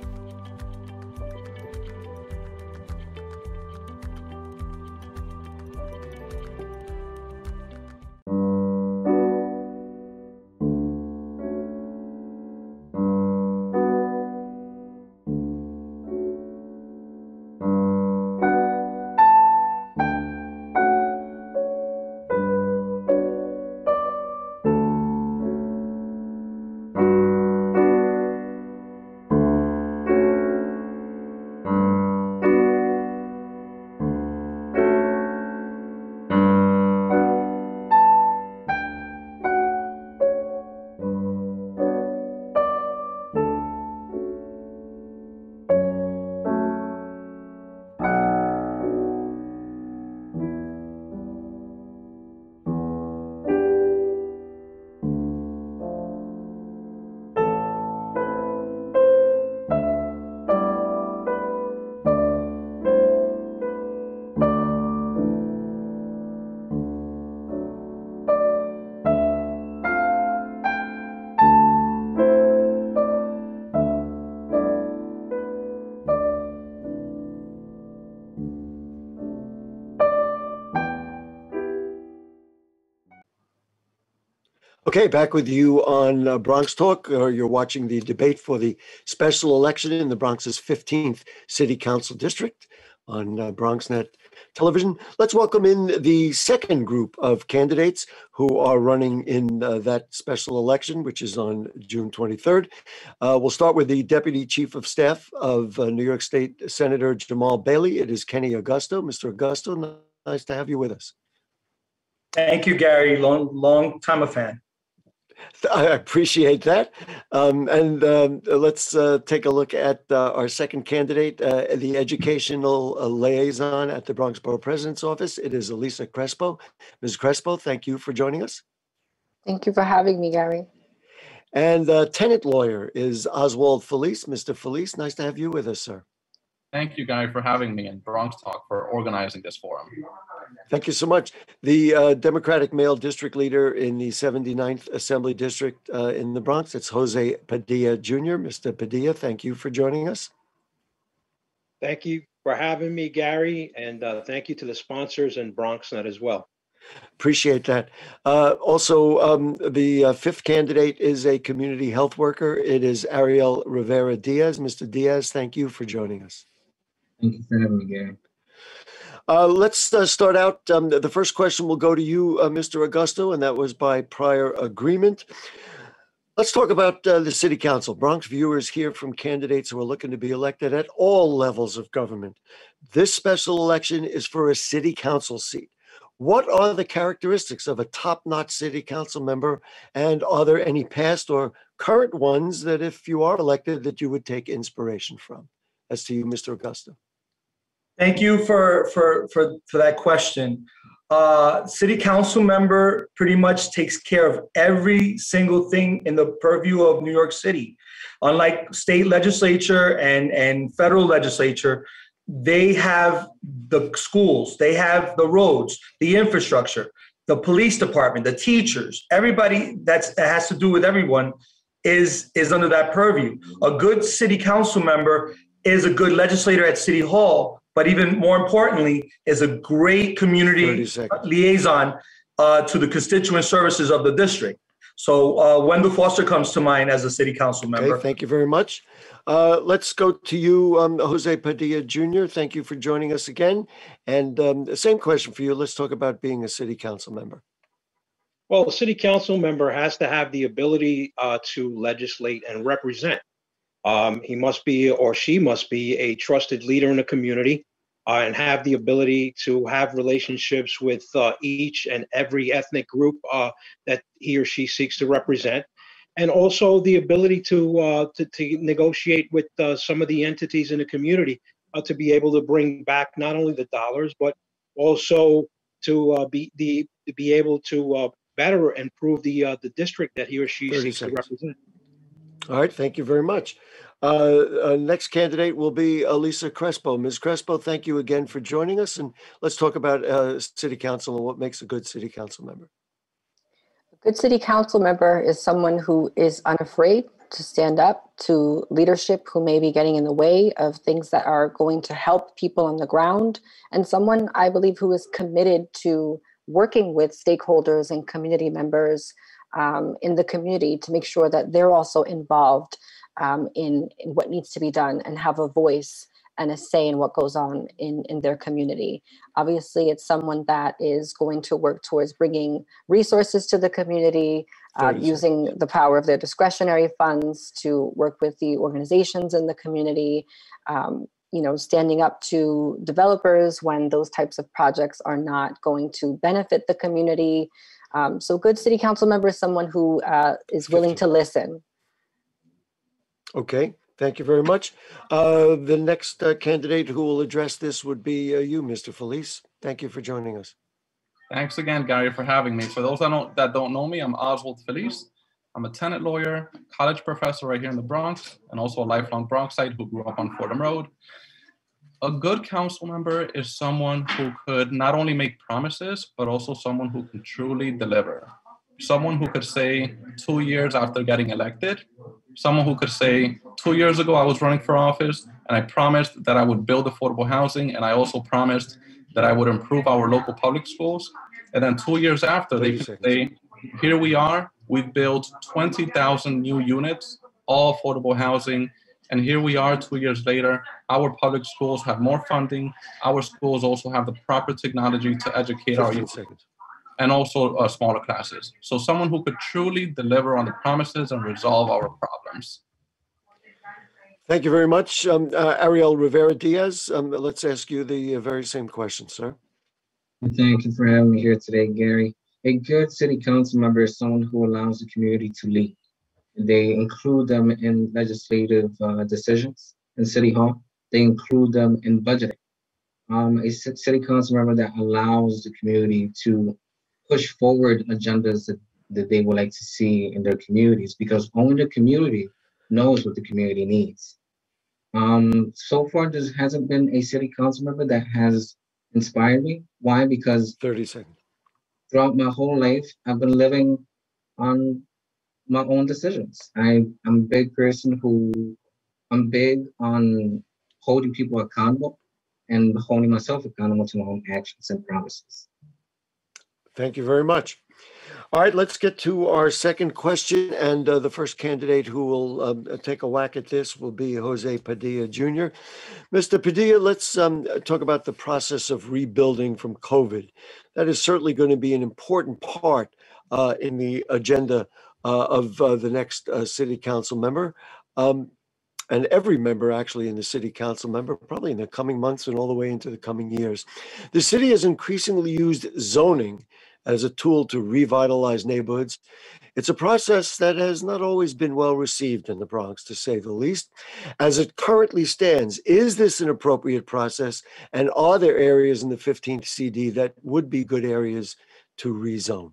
Okay, back with you on uh, Bronx Talk. Uh, you're watching the debate for the special election in the Bronx's 15th City Council District on uh, BronxNet television. Let's welcome in the second group of candidates who are running in uh, that special election, which is on June 23rd. Uh, we'll start with the Deputy Chief of Staff of uh, New York State Senator Jamaal Bailey. It is Kenny Agosto. Mr. Agosto, nice to have you with us. Thank you, Gary. Long, long time a fan. I appreciate that. Um, and um, let's uh, take a look at uh, our second candidate, uh, the educational uh, liaison at the Bronx Borough President's Office. It is Elisa Crespo. Ms. Crespo, thank you for joining us. Thank you for having me, Gary. And the tenant lawyer is Oswald Feliz. Mr. Feliz, nice to have you with us, sir. Thank you, Gary, for having me and Bronx Talk for organizing this forum. Thank you so much. The uh, Democratic male district leader in the 79th Assembly District uh, in the Bronx, it's Jose Padilla Jr. Mr. Padilla, thank you for joining us. Thank you for having me, Gary, and uh, thank you to the sponsors and BronxNet as well. Appreciate that. Uh, also, um, the uh, fifth candidate is a community health worker. It is Ariel Rivera Diaz. Mr. Diaz, thank you for joining us. Thank you for having me, Gary. Uh, let's uh, start out. Um, the first question will go to you, uh, Mr. Agosto, and that was by prior agreement. Let's talk about uh, the city council. Bronx viewers hear from candidates who are looking to be elected at all levels of government. This special election is for a city council seat. What are the characteristics of a top notch city council member? And are there any past or current ones that, if you are elected, that you would take inspiration from? As to you, Mr. Agosto. Thank you for for for for that question. Uh, city council member pretty much takes care of every single thing in the purview of New York City. Unlike state legislature and and federal legislature, they have the schools, they have the roads, the infrastructure, the police department, the teachers, everybody that's that has to do with everyone is is under that purview. A good city council member is a good legislator at city hall but even more importantly, is a great community liaison uh, to the constituent services of the district. So uh, Wendell Foster comes to mind as a city council member. Okay, thank you very much. Uh, let's go to you, um, Jose Padilla Jr. Thank you for joining us again. And um, the same question for you. Let's talk about being a city council member. Well, a city council member has to have the ability uh, to legislate and represent. Um, he must be or she must be a trusted leader in the community. uh, and have the ability to have relationships with uh, each and every ethnic group uh, that he or she seeks to represent. And also the ability to, uh, to, to, negotiate with uh, some of the entities in the community uh, to be able to bring back not only the dollars, but also to be, the, to be able to better improve the, the district that he or she seeks seconds. to represent. All right, thank you very much. Uh, uh, next candidate will be Elisa Crespo. Ms. Crespo, thank you again for joining us, and let's talk about uh, city council and what makes a good city council member. A good city council member is someone who is unafraid to stand up to leadership who may be getting in the way of things that are going to help people on the ground, and someone I believe who is committed to working with stakeholders and community members um, in the community to make sure that they're also involved um, in, in what needs to be done and have a voice and a say in what goes on in, in their community. Obviously, it's someone that is going to work towards bringing resources to the community, uh, using the power of their discretionary funds to work with the organizations in the community, um, you know, standing up to developers when those types of projects are not going to benefit the community. Um, so, good city council member is someone who uh, is willing to listen Okay, thank you very much. Uh, the next uh, candidate who will address this would be uh, you, Mr. Feliz. Thank you for joining us. Thanks again, Gary, for having me. For those that don't, that don't know me, I'm Oswald Feliz. I'm a tenant lawyer, college professor right here in the Bronx, and also a lifelong Bronxite who grew up on Fordham Road. A good council member is someone who could not only make promises, but also someone who can truly deliver. Someone who could say two years after getting elected, someone who could say, two years ago I was running for office and I promised that I would build affordable housing and I also promised that I would improve our local public schools. And then two years after, they could say, here we are, we've built 20,000 new units, all affordable housing. And here we are two years later, our public schools have more funding. Our schools also have the proper technology to educate our youth. Seconds and also uh, smaller classes. So someone who could truly deliver on the promises and resolve our problems. Thank you very much. Um, uh, Ariel Rivera Diaz, um, let's ask you the uh, very same question, sir. Thank you for having me here today, Gary. A good city council member is someone who allows the community to lead. They include them in legislative uh, decisions in City Hall. They include them in budgeting. Um, a city council member that allows the community to push forward agendas that, that they would like to see in their communities because only the community knows what the community needs. Um, so far, there hasn't been a city council member that has inspired me. Why? Because 30 seconds. Throughout my whole life, I've been living on my own decisions. I, I'm a big person who I'm big on holding people accountable and holding myself accountable to my own actions and promises. Thank you very much. All right, let's get to our second question. And uh, the first candidate who will um, take a whack at this will be Jose Padilla Jr. Mr. Padilla, let's um, talk about the process of rebuilding from COVID. That is certainly going to be an important part uh, in the agenda of uh, the next uh, city council member. Um, and every member actually in the city council member, probably in the coming months and all the way into the coming years. The city has increasingly used zoning as a tool to revitalize neighborhoods. It's a process that has not always been well received in the Bronx, to say the least. As it currently stands, is this an appropriate process? And are there areas in the 15th CD that would be good areas to rezone?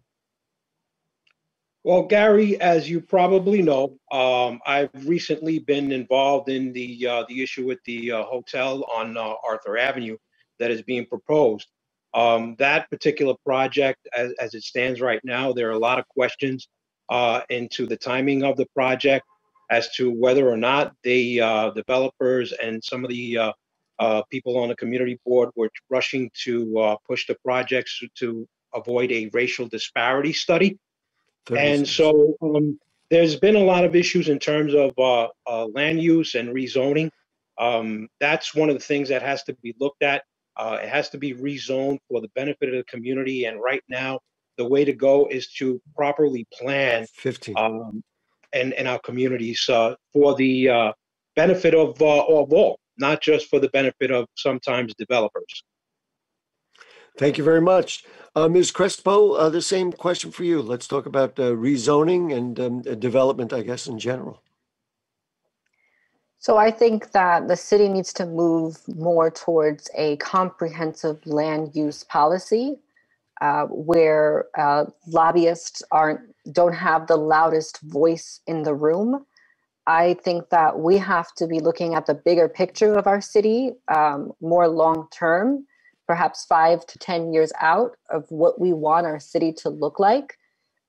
Well, Gary, as you probably know, um, I've recently been involved in the uh, the issue with the uh, hotel on uh, Arthur Avenue that is being proposed. Um, that particular project, as, as, it stands right now, there are a lot of questions uh, into the timing of the project as to whether or not the uh, developers and some of the uh, people on the community board were rushing to push the projects to avoid a racial disparity study and so um, there's been a lot of issues in terms of uh, uh, land use and rezoning. Um, that's one of the things that has to be looked at. Uh, it has to be rezoned for the benefit of the community. And right now, the way to go is to properly plan 15. Um, and, and our communities uh, for the uh, benefit of, uh, of all. not just for the benefit of sometimes developers. Thank you very much. Uh, Ms. Crespo, uh, the same question for you. Let's talk about uh, rezoning and um, development, I guess, in general. So I think that the city needs to move more towards a comprehensive land use policy uh, where uh, lobbyists aren't don't have the loudest voice in the room. I think that we have to be looking at the bigger picture of our city, um, more long term, perhaps five to 10 years out of what we want our city to look like.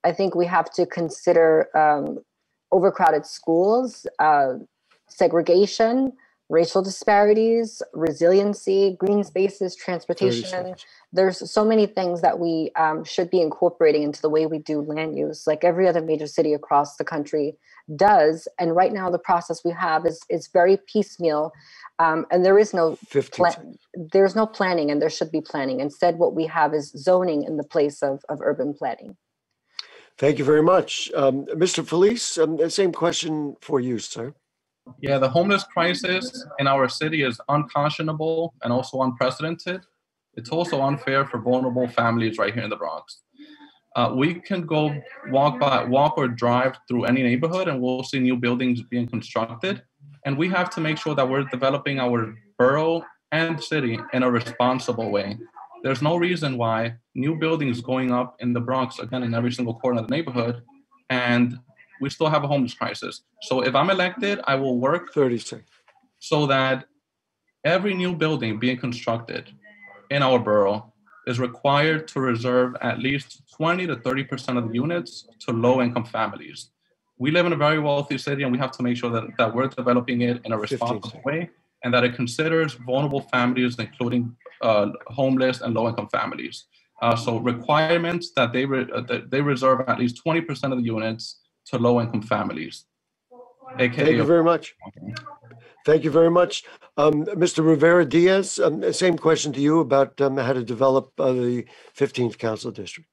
I think we have to consider um, overcrowded schools, uh, segregation, racial disparities, resiliency, green spaces, transportation. There's so many things that we um, should be incorporating into the way we do land use, like every other major city across the country does. And right now, the process we have is is very piecemeal, um, and there is no plan. There's no planning, and there should be planning. Instead, what we have is zoning in the place of of urban planning. Thank you very much, um, Mr. Feliz. Um, the same question for you, sir. Yeah, the homeless crisis in our city is unconscionable and also unprecedented. It's also unfair for vulnerable families right here in the Bronx. Uh, we can go walk by, walk or drive through any neighborhood, and we'll see new buildings being constructed. And we have to make sure that we're developing our borough and city in a responsible way. There's no reason why new buildings going up in the Bronx, again in every single corner of the neighborhood, and we still have a homeless crisis. So if I'm elected, I will work 30 seconds. so that every new building being constructed in our borough is required to reserve at least 20 to 30% of the units to low income families. We live in a very wealthy city and we have to make sure that, that we're developing it in a responsible way and that it considers vulnerable families, including uh, homeless and low income families. Uh, so requirements that they, re- uh, that they reserve at least 20% of the units to low income families. AKA Thank you very much. Thank you very much. Um, Mr. Rivera Diaz, um, same question to you about um, how to develop uh, the 15th Council District.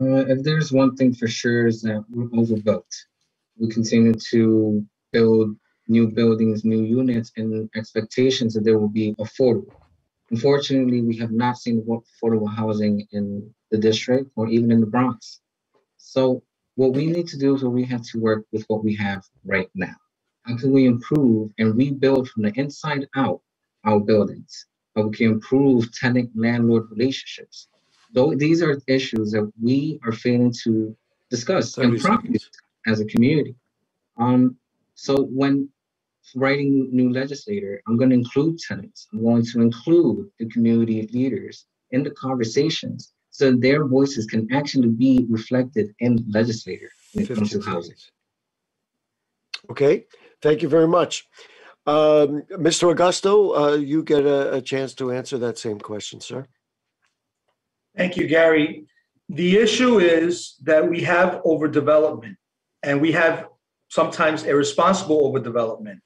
Uh, if there's one thing for sure is that we're overbuilt. We continue to build new buildings, new units, and expectations that there will be affordable. Unfortunately, we have not seen affordable housing in the district or even in the Bronx. So what we need to do is we have to work with what we have right now. How can we improve and rebuild from the inside out our buildings? How we can improve tenant landlord relationships? Though these are issues that we are failing to discuss and prosecute as a community. Um, so when writing new legislator, I'm going to include tenants. I'm going to include the community leaders in the conversations so their voices can actually be reflected in legislature when it comes to housing. Okay, thank you very much. Um, Mr. Agosto, uh, you get a, a chance to answer that same question, sir. Thank you, Gary. The issue is that we have overdevelopment and we have sometimes irresponsible overdevelopment.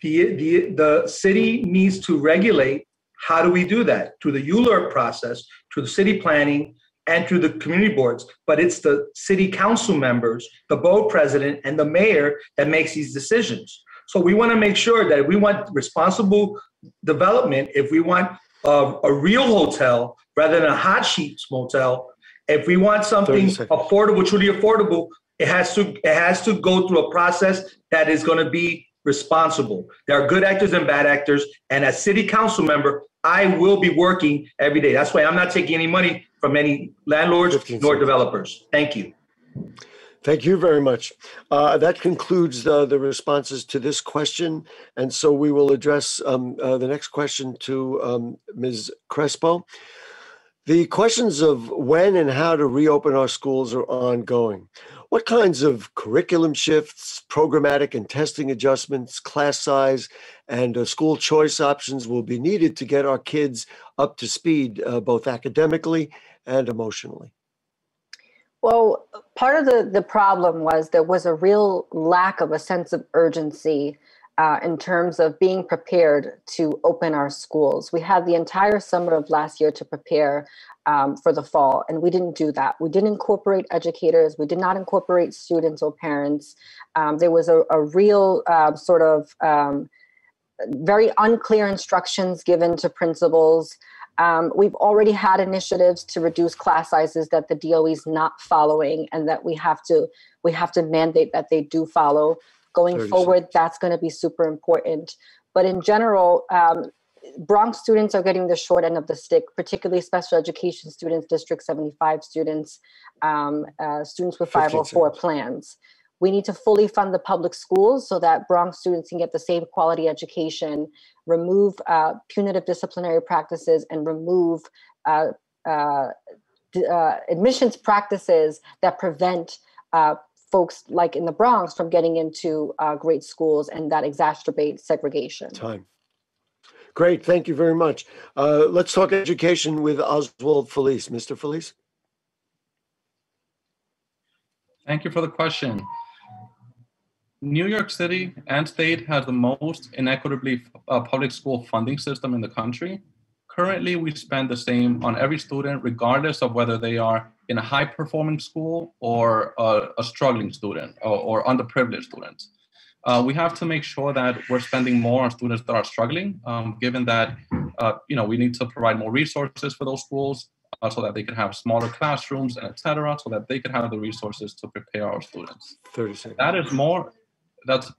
The, the, the city needs to regulate how do we do that? Through the ULURP process, through the city planning, and through the community boards. But it's the city council members, the board president, and the mayor that makes these decisions. So we want to make sure that if we want responsible development, if we want a, a real hotel rather than a hot sheets motel, if we want something affordable, truly affordable, it has to it has to go through a process that is going to be responsible. There are good actors and bad actors, and as city council member, I will be working every day. That's why I'm not taking any money from any landlords nor developers. Thank you. Thank you very much. Uh, that concludes the, the, responses to this question. And so we will address um, uh, the next question to um, Ms. Crespo. The questions of when and how to reopen our schools are ongoing. What kinds of curriculum shifts, programmatic and testing adjustments, class size, and uh, school choice options will be needed to get our kids up to speed, uh, both academically and emotionally? Well, part of the, the problem was there was a real lack of a sense of urgency uh, in terms of being prepared to open our schools. We had the entire summer of last year to prepare um, for the fall, and we didn't do that. We didn't incorporate educators, we did not incorporate students or parents. Um, there was a, a real uh, sort of um, very unclear instructions given to principals. Um, we've already had initiatives to reduce class sizes that the DOE is not following, and that we have to we have to mandate that they do follow. Going forward, that's going to be super important. But in general, um, Bronx students are getting the short end of the stick, particularly special education students, District 75 students, um, uh, students with 504 plans. We need to fully fund the public schools so that Bronx students can get the same quality education, remove uh, punitive disciplinary practices, and remove uh, uh, uh admissions practices that prevent uh, folks like in the Bronx from getting into uh, great schools and that exacerbate segregation. Time. Great, thank you very much. Uh, let's talk education with Oswald Feliz. Mr. Feliz? Thank you for the question. New York City and state has the most inequitably uh, public school funding system in the country. Currently, we spend the same on every student, regardless of whether they are in a high performing school or a, a struggling student or, or underprivileged students uh, we have to make sure that we're spending more on students that are struggling, um, given that uh, you know we need to provide more resources for those schools uh, so that they can have smaller classrooms and etc. so that they can have the resources to prepare our students. 30 seconds. That is more, that's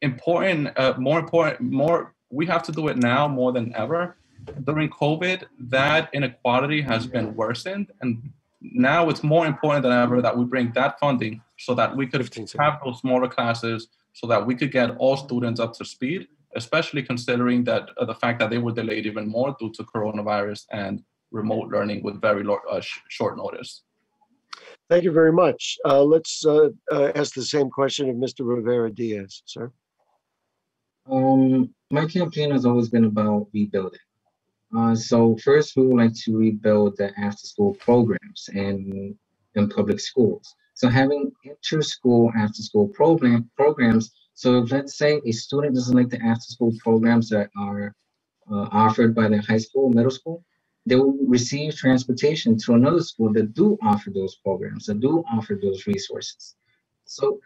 important, uh, more important, more, we have to do it now more than ever. During COVID, that inequality has been worsened and now it's more important than ever that we bring that funding so that we could have those smaller classes so that we could get all students up to speed, especially considering that uh, the fact that they were delayed even more due to coronavirus and remote learning with very lo- uh, sh- short notice. Thank you very much. Uh, let's uh, uh, ask the same question of Mr. Rivera Diaz, sir. Um, my campaign has always been about rebuilding. Uh, so first, we would like to rebuild the after-school programs in in public schools. So having inter-school after-school program programs. So if let's say a student doesn't like the after-school programs that are uh, offered by the high school, middle school, they will receive transportation to another school that do offer those programs, that do offer those resources. So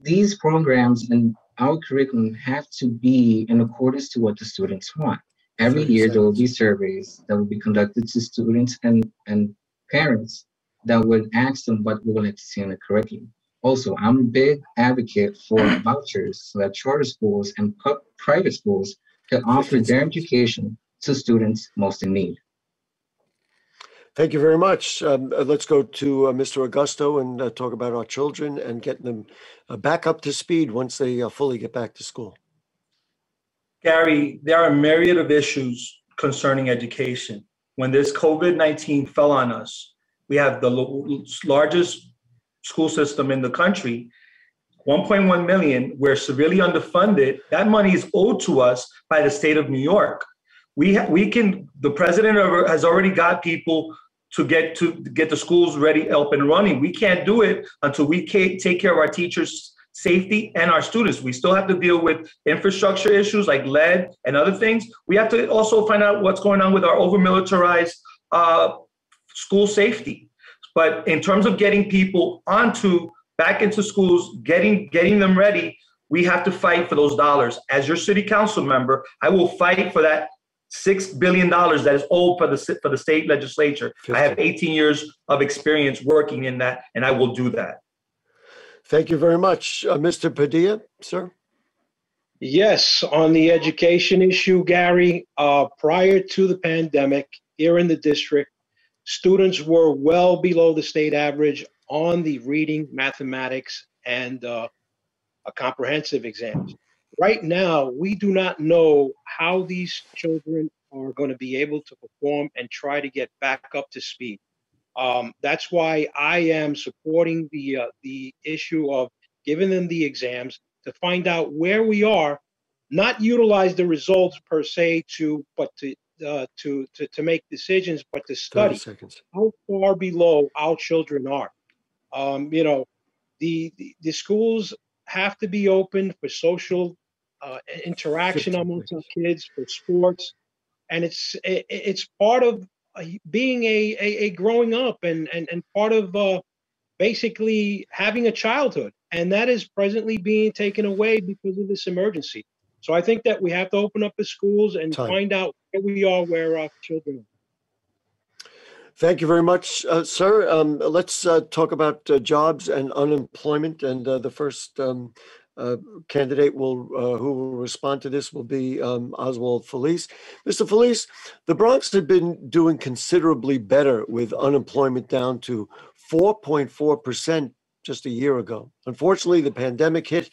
these programs and our curriculum have to be in accordance to what the students want. Every year there will be surveys that will be conducted to students and, and parents that would ask them what we like to see in the curriculum. Also, I'm a big advocate for vouchers so that charter schools and private schools can offer their education to students most in need. Thank you very much. Um, uh, let's go to uh, Mr. Agosto and uh, talk about our children and getting them uh, back up to speed once they uh, fully get back to school. Gary, there are a myriad of issues concerning education. When this COVID 19 fell on us, we have the largest school system in the country. 1.1 million we're severely underfunded. That money is owed to us by the state of new york. We ha- we can the president has already got people to get to get the schools ready up and running. We can't do it until we take care of our teachers safety and our students we still have to deal with infrastructure issues like lead and other things we have to also find out what's going on with our over militarized uh, school safety. But in terms of getting people onto back into schools, getting getting them ready, we have to fight for those dollars. As your city council member, I will fight for that six billion dollars that is owed for the for the state legislature. 50. I have 18 years of experience working in that, and I will do that. Thank you very much, uh, Mr. Padilla, sir. Yes, on the education issue, Gary. Uh, prior to the pandemic, here in the district, Students were well below the state average on the reading, mathematics, and uh, a comprehensive exams. Right now, we do not know how these children are going to be able to perform and try to get back up to speed. Um, that's why I am supporting the uh, the issue of giving them the exams to find out where we are, not utilize the results per se to, but to uh, to, to to make decisions, but to study how far below our children are. Um, you know, the, the, the schools have to be open for social uh, interaction amongst our kids, for sports, and it's it, it's part of being a, a, a growing up and and and part of uh, basically having a childhood, and that is presently being taken away because of this emergency. So I think that we have to open up the schools and Time. find out where we are, where our children are. Thank you very much, uh, sir. Um, let's uh, talk about uh, jobs and unemployment. And uh, the first um, uh, candidate will uh, who will respond to this will be um, Oswald Feliz. Mr. Feliz, the Bronx had been doing considerably better with unemployment down to 4.4 percent just a year ago. Unfortunately, the pandemic hit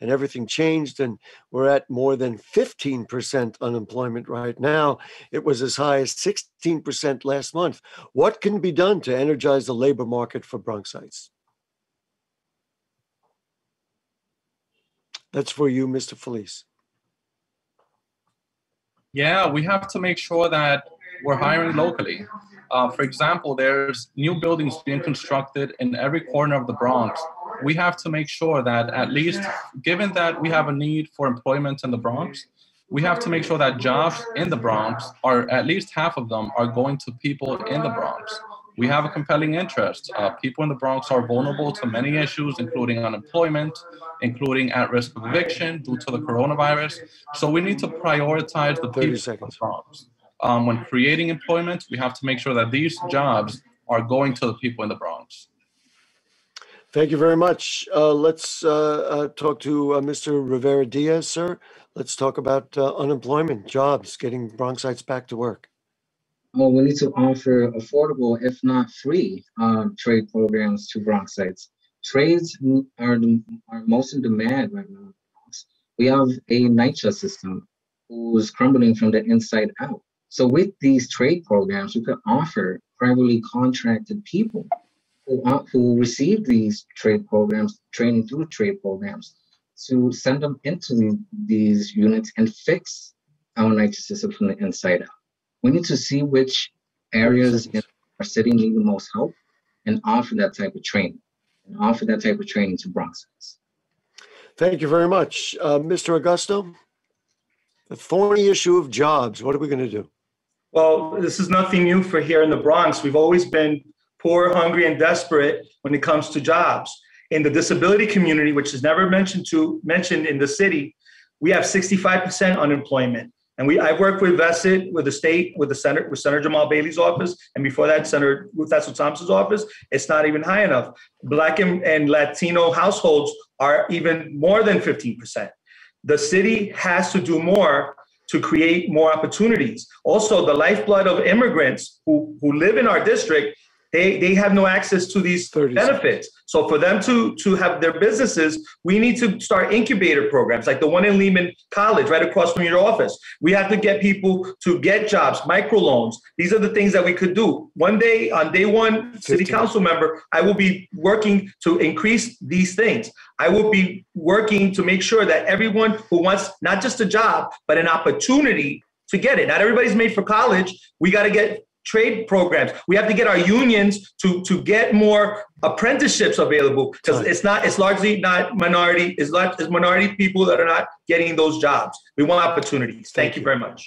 and everything changed, and we're at more than 15% unemployment right now. It was as high as 16% last month. What can be done to energize the labor market for Bronxites? That's for you, Mr. Feliz. Yeah, we have to make sure that we're hiring locally. Uh, for example, there's new buildings being constructed in every corner of the Bronx. We have to make sure that at least, given that we have a need for employment in the Bronx, we have to make sure that jobs in the Bronx are at least half of them are going to people in the Bronx. We have a compelling interest. Uh, people in the Bronx are vulnerable to many issues, including unemployment, including at risk of eviction due to the coronavirus. So we need to prioritize the 30 people in the Bronx. Um, when creating employment, we have to make sure that these jobs are going to the people in the Bronx. Thank you very much. Uh, let's uh, uh, talk to uh, Mr. Rivera Diaz, sir. Let's talk about uh, unemployment, jobs, getting Bronxites back to work. Well, we need to offer affordable, if not free, um, trade programs to Bronxites. Trades are, are most in demand right now. We have a NYCHA system who's crumbling from the inside out. So with these trade programs, we could offer privately contracted people who, are- who receive these trade programs, training through trade programs, to send them into the- these units and fix our NYCHA system from the inside out. We need to see which areas in our city need the most help and offer that type of training and offer that type of training to Bronxites. Thank you very much. Uh, Mr. Agosto, the thorny issue of jobs, what are we going to do? Well, this is nothing new for here in the Bronx. We've always been poor, hungry, and desperate when it comes to jobs. In the disability community, which is never mentioned to mentioned in the city, we have 65% unemployment. And we I've worked with VESID, with the state, with the Senator, with Senator Jamaal Bailey's office, and before that, Senator Ruth Hassell-Thompson's office. It's not even high enough. Black and, and Latino households are even more than 15%. The city has to do more to create more opportunities. Also, the lifeblood of immigrants who, who live in our district, they, they have no access to these benefits. So for them to, to have their businesses, we need to start incubator programs like the one in Lehman College, right across from your office. We have to get people to get jobs, microloans. These are the things that we could do. One day, on day one, city council member, I will be working to increase these things. I will be working to make sure that everyone who wants not just a job, but an opportunity to get it. Not everybody's made for college. We got to get trade programs. We have to get our unions to to get more apprenticeships available because it's not it's largely not minority it's large it's minority people that are not getting those jobs. We want opportunities. Thank, you very much.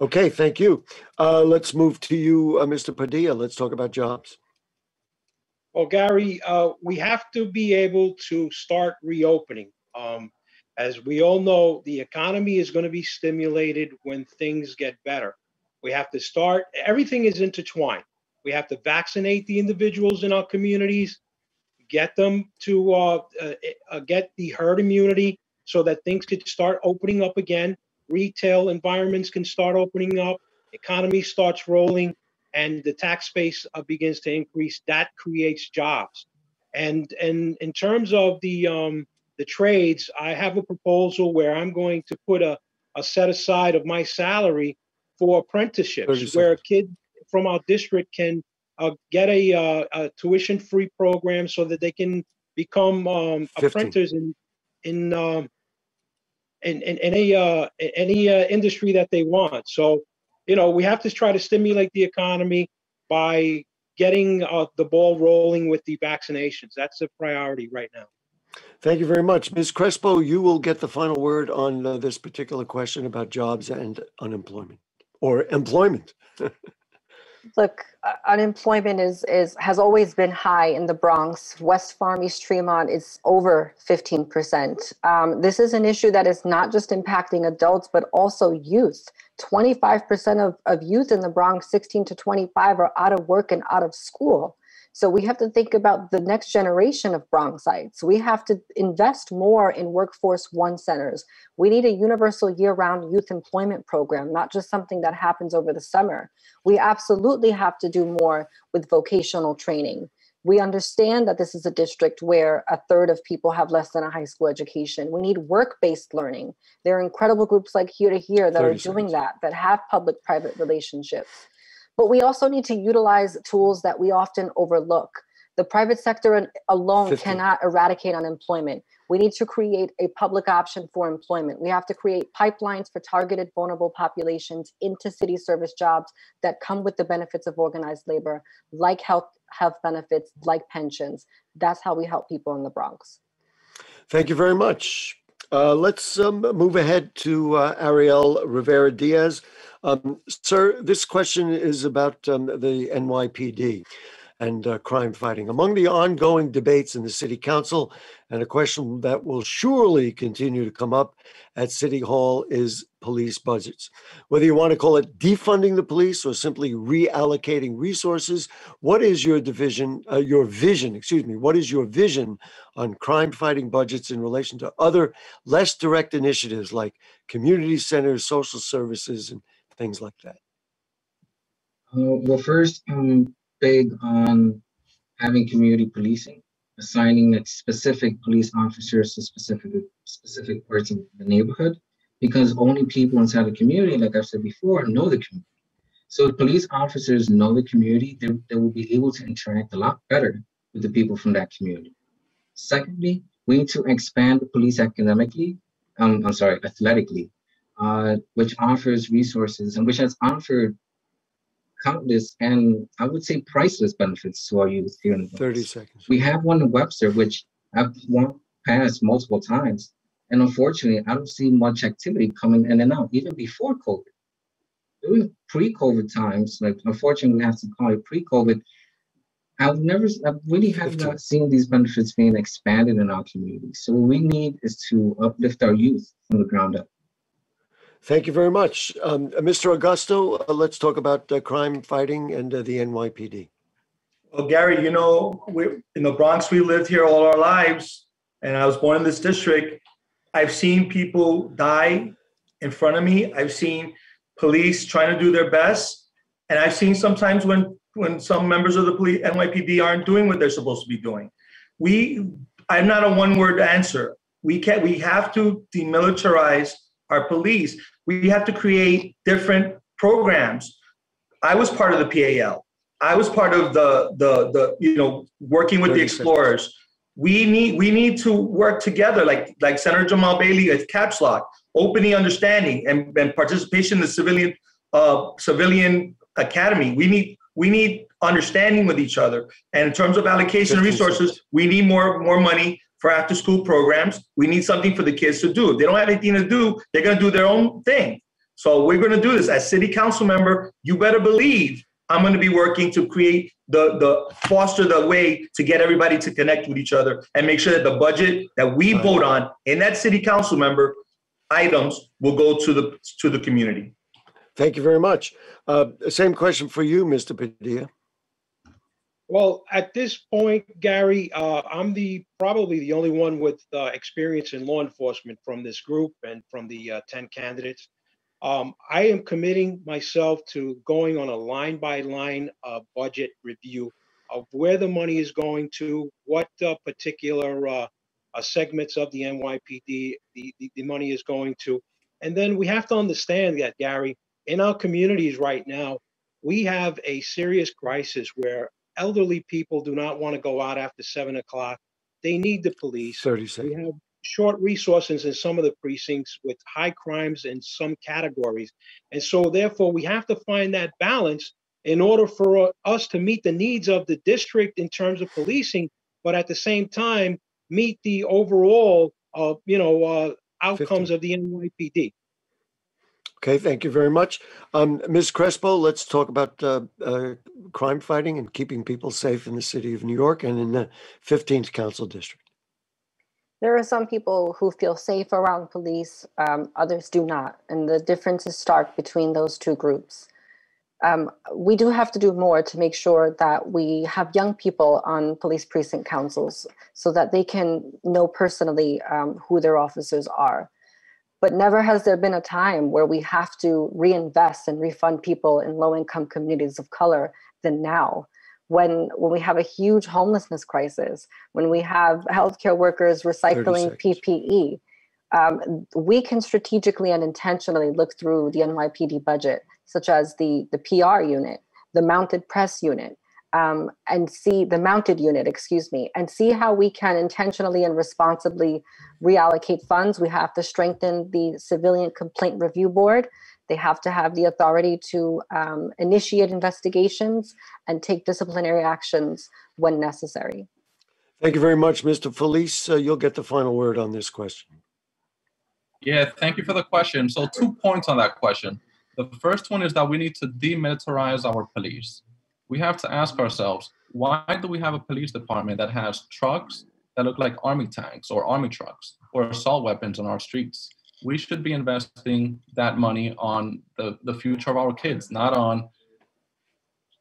Okay, thank you. Uh, let's move to you, uh, Mr. Padilla. Let's talk about jobs. Well, Gary, uh, we have to be able to start reopening. Um, as we all know, the economy is going to be stimulated when things get better. We have to start, everything is intertwined. We have to vaccinate the individuals in our communities, get them to uh, uh, uh, get the herd immunity so that things could start opening up again. Retail environments can start opening up, economy starts rolling, and the tax base uh, begins to increase. That creates jobs. And and in terms of the um, the trades, I have a proposal where I'm going to put a, a set aside of my salary for apprenticeships, where a kid from our district can uh, get a, uh, a tuition-free program so that they can become um, apprentices in in um, in, in any uh, in any uh, industry that they want. So, you know, we have to try to stimulate the economy by getting uh, the ball rolling with the vaccinations. That's a priority right now. Thank you very much. Ms. Crespo, you will get the final word on uh, this particular question about jobs and unemployment or employment. look, unemployment is is has always been high in the Bronx. West Farm, East Tremont is over 15%. Um, this is an issue that is not just impacting adults, but also youth. 25% of, of youth in the Bronx, 16 to 25, are out of work and out of school. So we have to think about the next generation of Bronxites. We have to invest more in workforce one centers. We need a universal year round youth employment program, not just something that happens over the summer. We absolutely have to do more with vocational training. We understand that this is a district where a third of people have less than a high school education. We need work based learning. There are incredible groups like Here to Here that are doing that, that have public private relationships. But we also need to utilize tools that we often overlook. The private sector alone 50. cannot eradicate unemployment. We need to create a public option for employment. We have to create pipelines for targeted vulnerable populations into city service jobs that come with the benefits of organized labor, like health health benefits, like pensions. That's how we help people in the Bronx. Thank you very much. Uh, let's um, move ahead to uh, Ariel Rivera Diaz. Um, sir, this question is about um, the NYPD and uh, crime fighting. Among the ongoing debates in the city council, and a question that will surely continue to come up at city hall is police budgets. Whether you want to call it defunding the police or simply reallocating resources, what is your division, uh, your vision, excuse me, what is your vision on crime fighting budgets in relation to other less direct initiatives like community centers, social services, and things like that? Uh, well, first, I'm big on having community policing, assigning specific police officers to specific specific parts of the neighborhood, because only people inside the community, like I've said before, know the community. So police officers know the community, they, they will be able to interact a lot better with the people from that community. Secondly, we need to expand the police academically, um, I'm sorry, athletically, uh, which offers resources and which has offered countless and I would say priceless benefits to our youth here in the 30 seconds. We have one in Webster, which I've walked past multiple times. And unfortunately, I don't see much activity coming in and out, even before COVID. During pre-COVID times, like unfortunately we have to call it pre-COVID, I've never, I really have not seen these benefits being expanded in our community. So what we need is to uplift our youth from the ground up. Thank you very much. Um, uh, Mr. Agosto, uh, let's talk about uh, crime fighting and uh, the NYPD. Well, Gary, you know, we in the Bronx, we lived here all our lives, and I was born in this district. I've seen people die in front of me. I've seen police trying to do their best, and I've seen sometimes when when some members of the police NYPD aren't doing what they're supposed to be doing. We, I'm not a one-word answer. We can we have to demilitarize our police. We have to create different programs. I was part of the PAL. I was part of the the the you know working with the explorers. We need we need to work together, like like Senator Jamaal Bailey at Caps Lock, opening understanding and, and participation in the civilian uh, civilian academy. We need we need understanding with each other. And in terms of allocation of resources, we need more more money for after school programs. We need something for the kids to do. If they don't have anything to do, they're going to do their own thing. So we're going to do this. As city council member, you better believe I'm going to be working to create the the foster the way to get everybody to connect with each other and make sure that the budget that we vote on in that city council member items will go to the to the community. Thank you very much. Uh, same question for you, Mr. Padilla. Well, at this point, Gary, uh, I'm the probably the only one with uh, experience in law enforcement from this group and from the uh, 10 candidates. Um, I am committing myself to going on a line by line budget review of where the money is going to, what uh, particular uh, uh, segments of the NYPD the, the, the money is going to. And then we have to understand that, Gary, in our communities right now, we have a serious crisis where elderly people do not want to go out after seven o'clock. They need the police. 30 seconds. We have short resources in some of the precincts with high crimes in some categories. And so, therefore, we have to find that balance in order for us to meet the needs of the district in terms of policing, but at the same time, meet the overall, uh, you know, uh, outcomes 50. of the NYPD. Okay, thank you very much. Um, Ms. Crespo, let's talk about uh, uh, crime fighting and keeping people safe in the city of New York and in the 15th Council District. There are some people who feel safe around police, um, others do not. And the difference is stark between those two groups. Um, we do have to do more to make sure that we have young people on police precinct councils so that they can know personally um, who their officers are. But never has there been a time where we have to reinvest and refund people in low income communities of color than now. When, when we have a huge homelessness crisis, when we have healthcare workers recycling PPE, um, we can strategically and intentionally look through the NYPD budget, such as the, the PR unit, the mounted press unit, um, and see the mounted unit, excuse me, and see how we can intentionally and responsibly reallocate funds. We have to strengthen the Civilian Complaint Review Board. They have to have the authority to um, initiate investigations and take disciplinary actions when necessary. Thank you very much, Mr. Feliz. Uh, you'll get the final word on this question. Yeah, thank you for the question. So, two points on that question. The first one is that we need to demilitarize our police we have to ask ourselves why do we have a police department that has trucks that look like army tanks or army trucks or assault weapons on our streets? We should be investing that money on the, the future of our kids, not on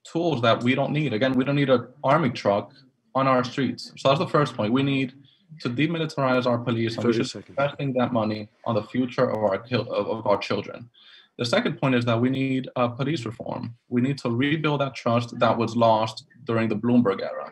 tools that we don't need. Again, we don't need an army truck on our streets. So that's the first point. We need to demilitarize our police and we should be investing that money on the future of our of our children. The second point is that we need uh, police reform. We need to rebuild that trust that was lost during the Bloomberg era.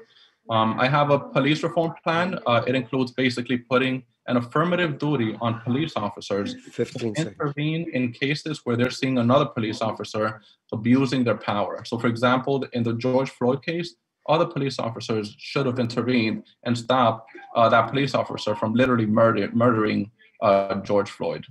Um, I have a police reform plan. Uh, it includes basically putting an affirmative duty on police officers to intervene in cases where they're seeing another police officer abusing their power. So, for example, in the George Floyd case, other police officers should have intervened and stopped uh, that police officer from literally murder- murdering uh, George Floyd.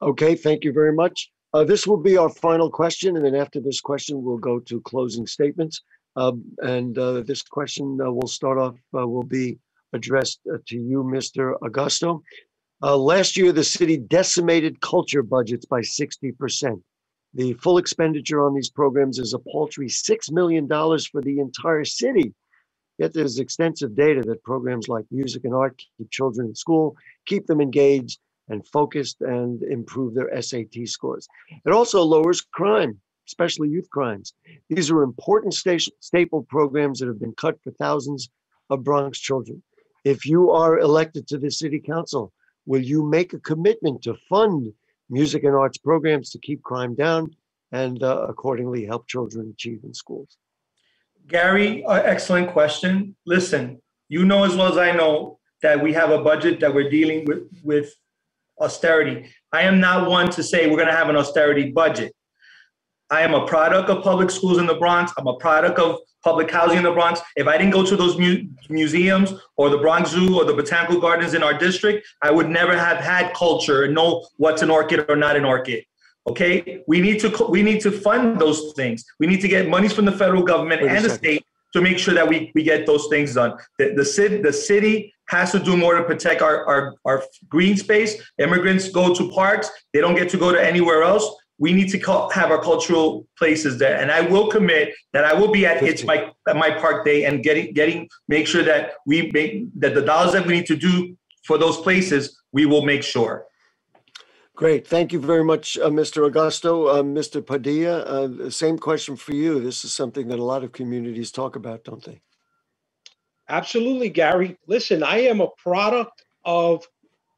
Okay, thank you very much. Uh, this will be our final question, and then after this question, we'll go to closing statements. Um, and uh, this question uh, will start off, uh, will be addressed uh, to you, Mr. Agosto. Uh, last year, the city decimated culture budgets by 60%. The full expenditure on these programs is a paltry $6 million for the entire city. Yet there's extensive data that programs like music and art keep children in school, keep them engaged, and focused and improve their SAT scores. It also lowers crime, especially youth crimes. These are important staple programs that have been cut for thousands of Bronx children. If you are elected to the city council, will you make a commitment to fund music and arts programs to keep crime down and uh, accordingly help children achieve in schools? Gary, uh, excellent question. Listen, you know as well as I know that we have a budget that we're dealing with, with austerity. I am not one to say we're going to have an austerity budget. I am a product of public schools in the Bronx. I'm a product of public housing in the Bronx. If I didn't go to those mu- museums or the Bronx Zoo or the botanical gardens in our district, I would never have had culture and know what's an orchid or not an orchid. Okay, we need to we need to fund those things. We need to get monies from the federal government and the state to make sure that we, we get those things done. The, the, city, the city has to do more to protect our, our, our green space. Immigrants go to parks, they don't get to go to anywhere else. We need to call, have our cultural places there. And I will commit that I will be at It's my, at my park day and getting, getting, make sure that we make, that the dollars that we need to do for those places, we will make sure. Great. Thank you very much, uh, Mr. Agosto. Uh, Mr. Padilla, uh, same question for you. This is something that a lot of communities talk about, don't they? Absolutely, Gary. Listen, I am a product of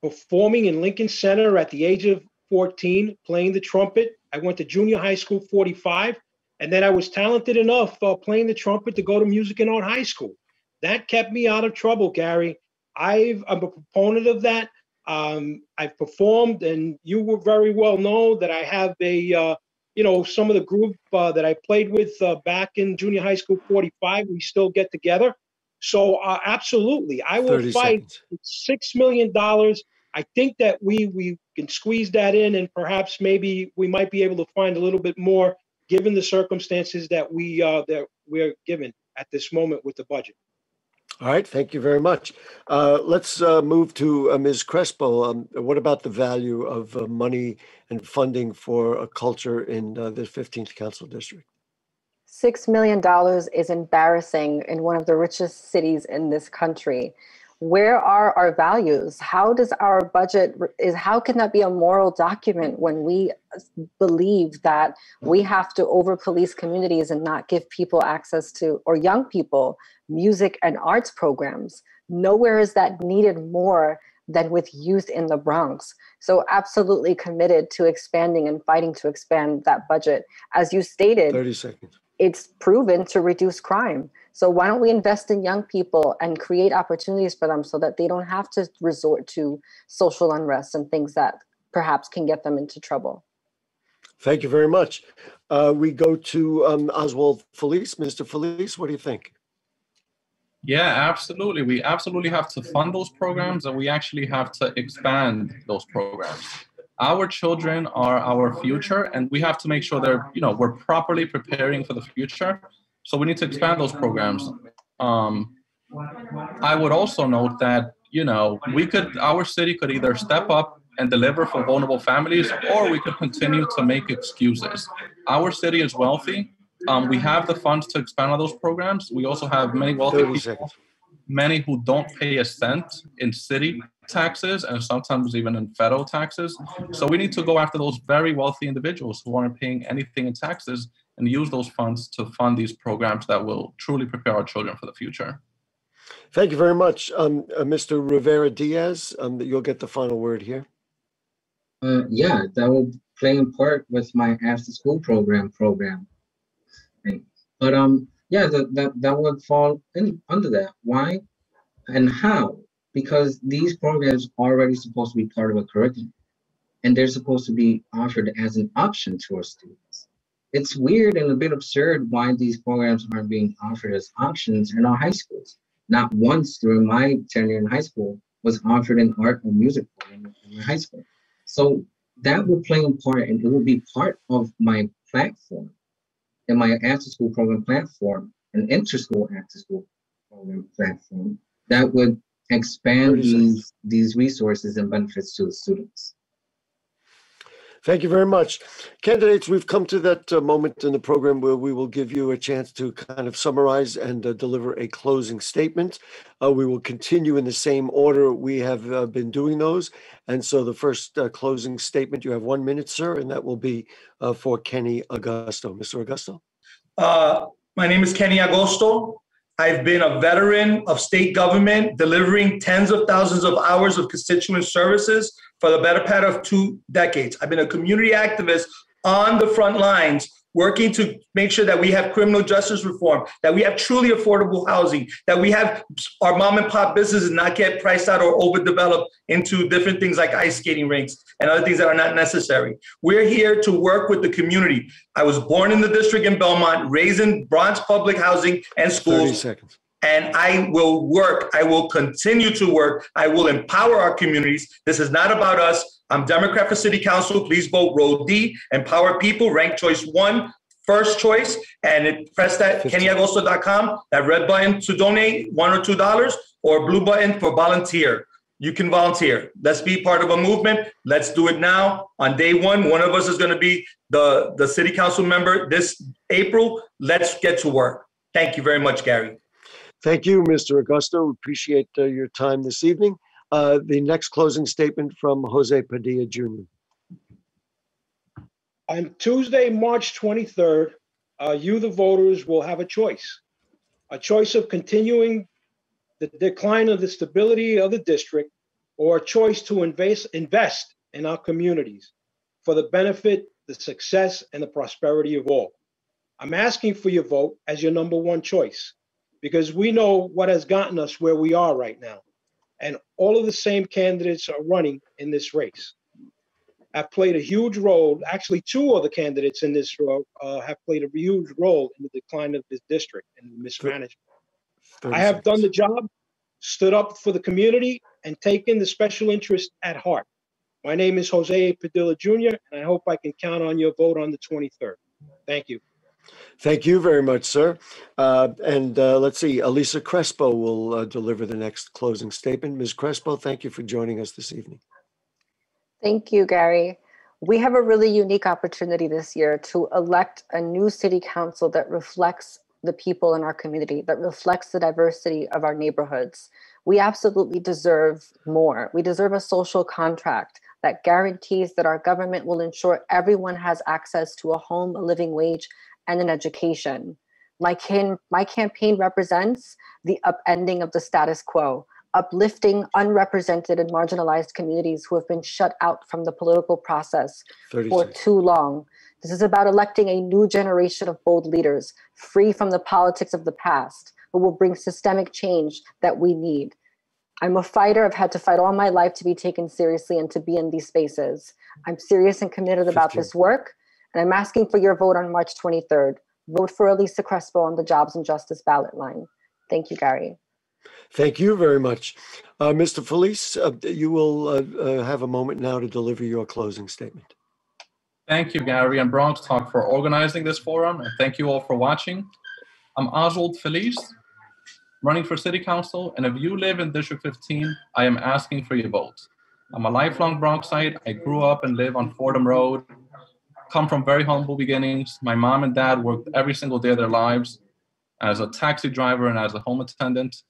performing in Lincoln Center at the age of 14, playing the trumpet. I went to junior high school 45, and then I was talented enough uh, playing the trumpet to go to music and art high school. That kept me out of trouble, Gary. I've, I'm a proponent of that. Um, I've performed, and you will very well know that I have a, uh, you know, some of the group uh, that I played with uh, back in junior high school 45, we still get together. So, uh, absolutely, I will fight $6 million. I think that we, we can squeeze that in, and perhaps maybe we might be able to find a little bit more given the circumstances that we uh, that we're given at this moment with the budget. All right, thank you very much. Uh, let's uh, move to uh, Ms. Crespo. Um, what about the value of uh, money and funding for a culture in uh, the 15th Council District? Six million dollars is embarrassing in one of the richest cities in this country. Where are our values? How does our budget is how can that be a moral document when we believe that we mm-hmm. have to over police communities and not give people access to or young people music and arts programs? Nowhere is that needed more than with youth in the Bronx. So absolutely committed to expanding and fighting to expand that budget. As you stated, 30 seconds it's proven to reduce crime. So why don't we invest in young people and create opportunities for them so that they don't have to resort to social unrest and things that perhaps can get them into trouble? Thank you very much. Uh, we go to um, Oswald Feliz. Mr. Feliz, what do you think? Yeah, absolutely. We absolutely have to fund those programs and we actually have to expand those programs our children are our future and we have to make sure they're you know we're properly preparing for the future so we need to expand those programs. Um, i would also note that you know we could our city could either step up and deliver for vulnerable families or we could continue to make excuses. Our city is wealthy. Um, we have the funds to expand on those programs. We also have many wealthy people many who don't pay a cent in city taxes and sometimes even in federal taxes. So we need to go after those very wealthy individuals who aren't paying anything in taxes and use those funds to fund these programs that will truly prepare our children for the future. Thank you very much, um, uh, Mr. Rivera Diaz. Um, you'll get the final word here. Uh, yeah, that will play in part with my after school program program. But um, yeah, that, that, that would fall in, under that. Why and how? Because these programs are already supposed to be part of a curriculum and they're supposed to be offered as an option to our students. It's weird and a bit absurd why these programs aren't being offered as options in our high schools. Not once during my tenure in high school was offered an art or music program in my high school. So that will play a part and it will be part of my platform in my after school program platform, an inter-school after school program platform that would expand these, these resources and benefits to the students. Thank you very much. Candidates, we've come to that uh, moment in the program where we will give you a chance to kind of summarize and uh, deliver a closing statement. Uh, we will continue in the same order we have uh, been doing those. And so the first uh, closing statement, you have one minute, sir, and that will be uh, for Kenny Agosto. Mr. Agosto? my name is Kenny Agosto. I've been a veteran of state government, delivering tens of thousands of hours of constituent services for the better part of two decades. I've been a community activist on the front lines working to make sure that we have criminal justice reform, that we have truly affordable housing, that we have our mom and pop businesses not get priced out or overdeveloped into different things like ice skating rinks and other things that are not necessary. We're here to work with the community. I was born in the district in Belmont, raised in Bronx public housing and schools. 30 seconds and I will work. I will continue to work. I will empower our communities. This is not about us. I'm Democrat for City Council. Please vote row D. Empower people. Rank choice one, first choice. And it, press that kennyagosto.com, that red button to donate one or two dollars, or blue button for volunteer. You can volunteer. Let's be part of a movement. Let's do it now. On day one, one of us is going to be the, the city council member this April. Let's get to work. Thank you very much, Gary. Thank you, Mr. Agosto. Appreciate uh, your time this evening. Uh, the next closing statement from Jose Padilla Jr. On Tuesday, March 23rd, uh, you, the voters, will have a choice a choice of continuing the decline of the stability of the district or a choice to invest, invest in our communities for the benefit, the success, and the prosperity of all. I'm asking for your vote as your number one choice because we know what has gotten us where we are right now. And all of the same candidates are running in this race. Have played a huge role. Actually, two of the candidates in this row uh, have played a huge role in the decline of this district and mismanagement. I have done the job, stood up for the community, and taken the special interest at heart. My name is Jose Padilla Jr., and I hope I can count on your vote on the 23rd. Thank you. Thank you very much, sir. Uh, and uh, let's see, Elisa Crespo will uh, deliver the next closing statement. Ms. Crespo, thank you for joining us this evening. Thank you, Gary. We have a really unique opportunity this year to elect a new city council that reflects the people in our community, that reflects the diversity of our neighborhoods. We absolutely deserve more. We deserve a social contract that guarantees that our government will ensure everyone has access to a home, a living wage, and an education. My, can, my campaign represents the upending of the status quo, uplifting unrepresented and marginalized communities who have been shut out from the political process for too long. This is about electing a new generation of bold leaders, free from the politics of the past, who will bring systemic change that we need. I'm a fighter. I've had to fight all my life to be taken seriously and to be in these spaces. I'm serious and committed about 15. this work, and I'm asking for your vote on March 23rd. Vote for Elisa Crespo on the Jobs and Justice ballot line. Thank you, Gary. Thank you very much. Uh, Mr. Feliz, uh, you will uh, uh, have a moment now to deliver your closing statement. Thank you, Gary and Bronx Talk, for organizing this forum, and thank you all for watching. I'm Oswald Feliz, running for City Council, and if you live in District 15, I am asking for your vote. I'm a lifelong Bronxite. I grew up and live on Fordham Road, come from very humble beginnings. My mom and dad worked every single day of their lives as a taxi driver and as a home attendant.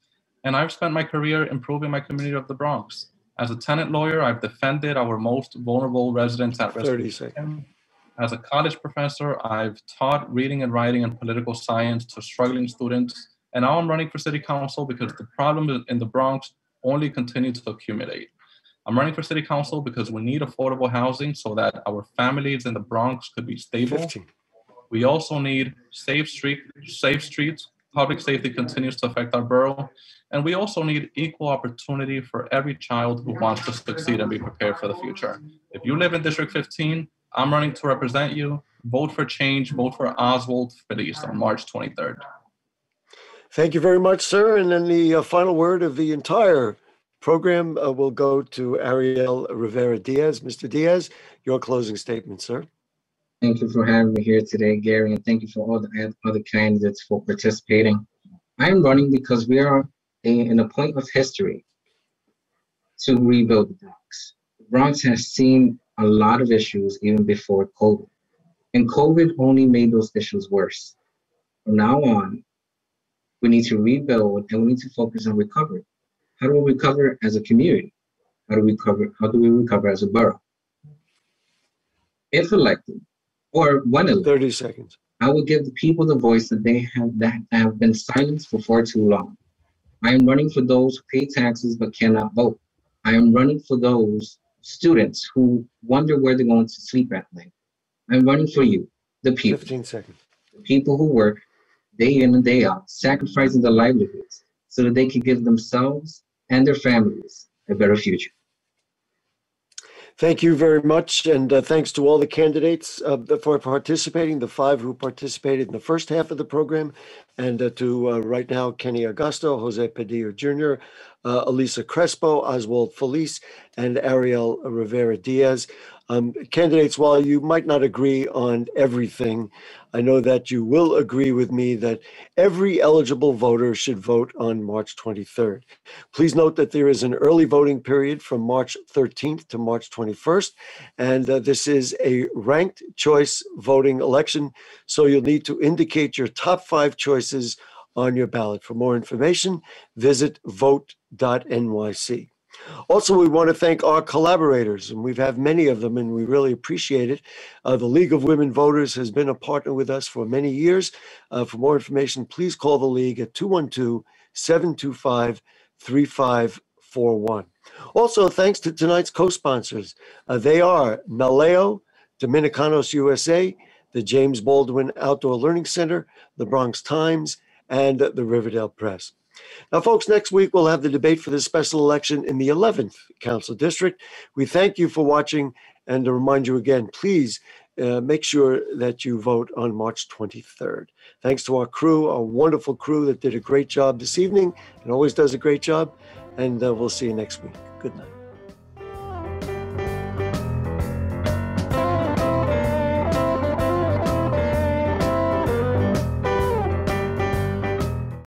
And I've spent my career improving my community of the Bronx. As a tenant lawyer, I've defended our most vulnerable residents at risk. As a college professor, I've taught reading and writing and political science to struggling students. And now I'm running for city council because the problems in the Bronx only continue to accumulate. I'm running for city council because we need affordable housing so that our families in the Bronx could be stable. 15. We also need safe street, safe streets. Public safety continues to affect our borough, and we also need equal opportunity for every child who wants to succeed and be prepared for the future. If you live in District 15, I'm running to represent you. Vote for change. Vote for Oswald Feliz on March 23rd. Thank you very much, sir. And then the uh, final word of the entire program uh, will go to Ariel Rivera Diaz. Mr. Diaz, your closing statement, sir. Thank you for having me here today, Gary, and thank you for all the other candidates for participating. I'm running because we are in a point of history to rebuild the Bronx. The Bronx has seen a lot of issues even before COVID, and COVID only made those issues worse. From now on, we need to rebuild and we need to focus on recovery. How do we recover as a community? How do we recover? How do we recover as a borough? If elected, or when elected, 30 seconds. I will give the people the voice that they have that have been silenced for far too long. I am running for those who pay taxes but cannot vote. I am running for those students who wonder where they're going to sleep at night. I'm running for you, the people. 15 seconds. The people who work day in and day out, sacrificing their livelihoods so that they can give themselves and their families a better future. Thank you very much. And uh, thanks to all the candidates uh, for participating, the five who participated in the first half of the program, and uh, to uh, right now Kenny Agosto, Jose Padilla Jr., uh, Elisa Crespo, Oswald Feliz, and Ariel Rivera Diaz. Um, candidates, while you might not agree on everything, I know that you will agree with me that every eligible voter should vote on March 23rd. Please note that there is an early voting period from March 13th to March 21st, and uh, this is a ranked choice voting election, so you'll need to indicate your top five choices on your ballot. For more information, visit vote.nyc. Also, we want to thank our collaborators, and we've had many of them, and we really appreciate it. Uh, the League of Women Voters has been a partner with us for many years. Uh, for more information, please call the League at 212 725 3541. Also, thanks to tonight's co sponsors. Uh, they are Naleo, Dominicanos USA, the James Baldwin Outdoor Learning Center, the Bronx Times, and the Riverdale Press. Now, folks, next week we'll have the debate for the special election in the 11th Council District. We thank you for watching and to remind you again, please uh, make sure that you vote on March 23rd. Thanks to our crew, our wonderful crew that did a great job this evening and always does a great job. And uh, we'll see you next week. Good night.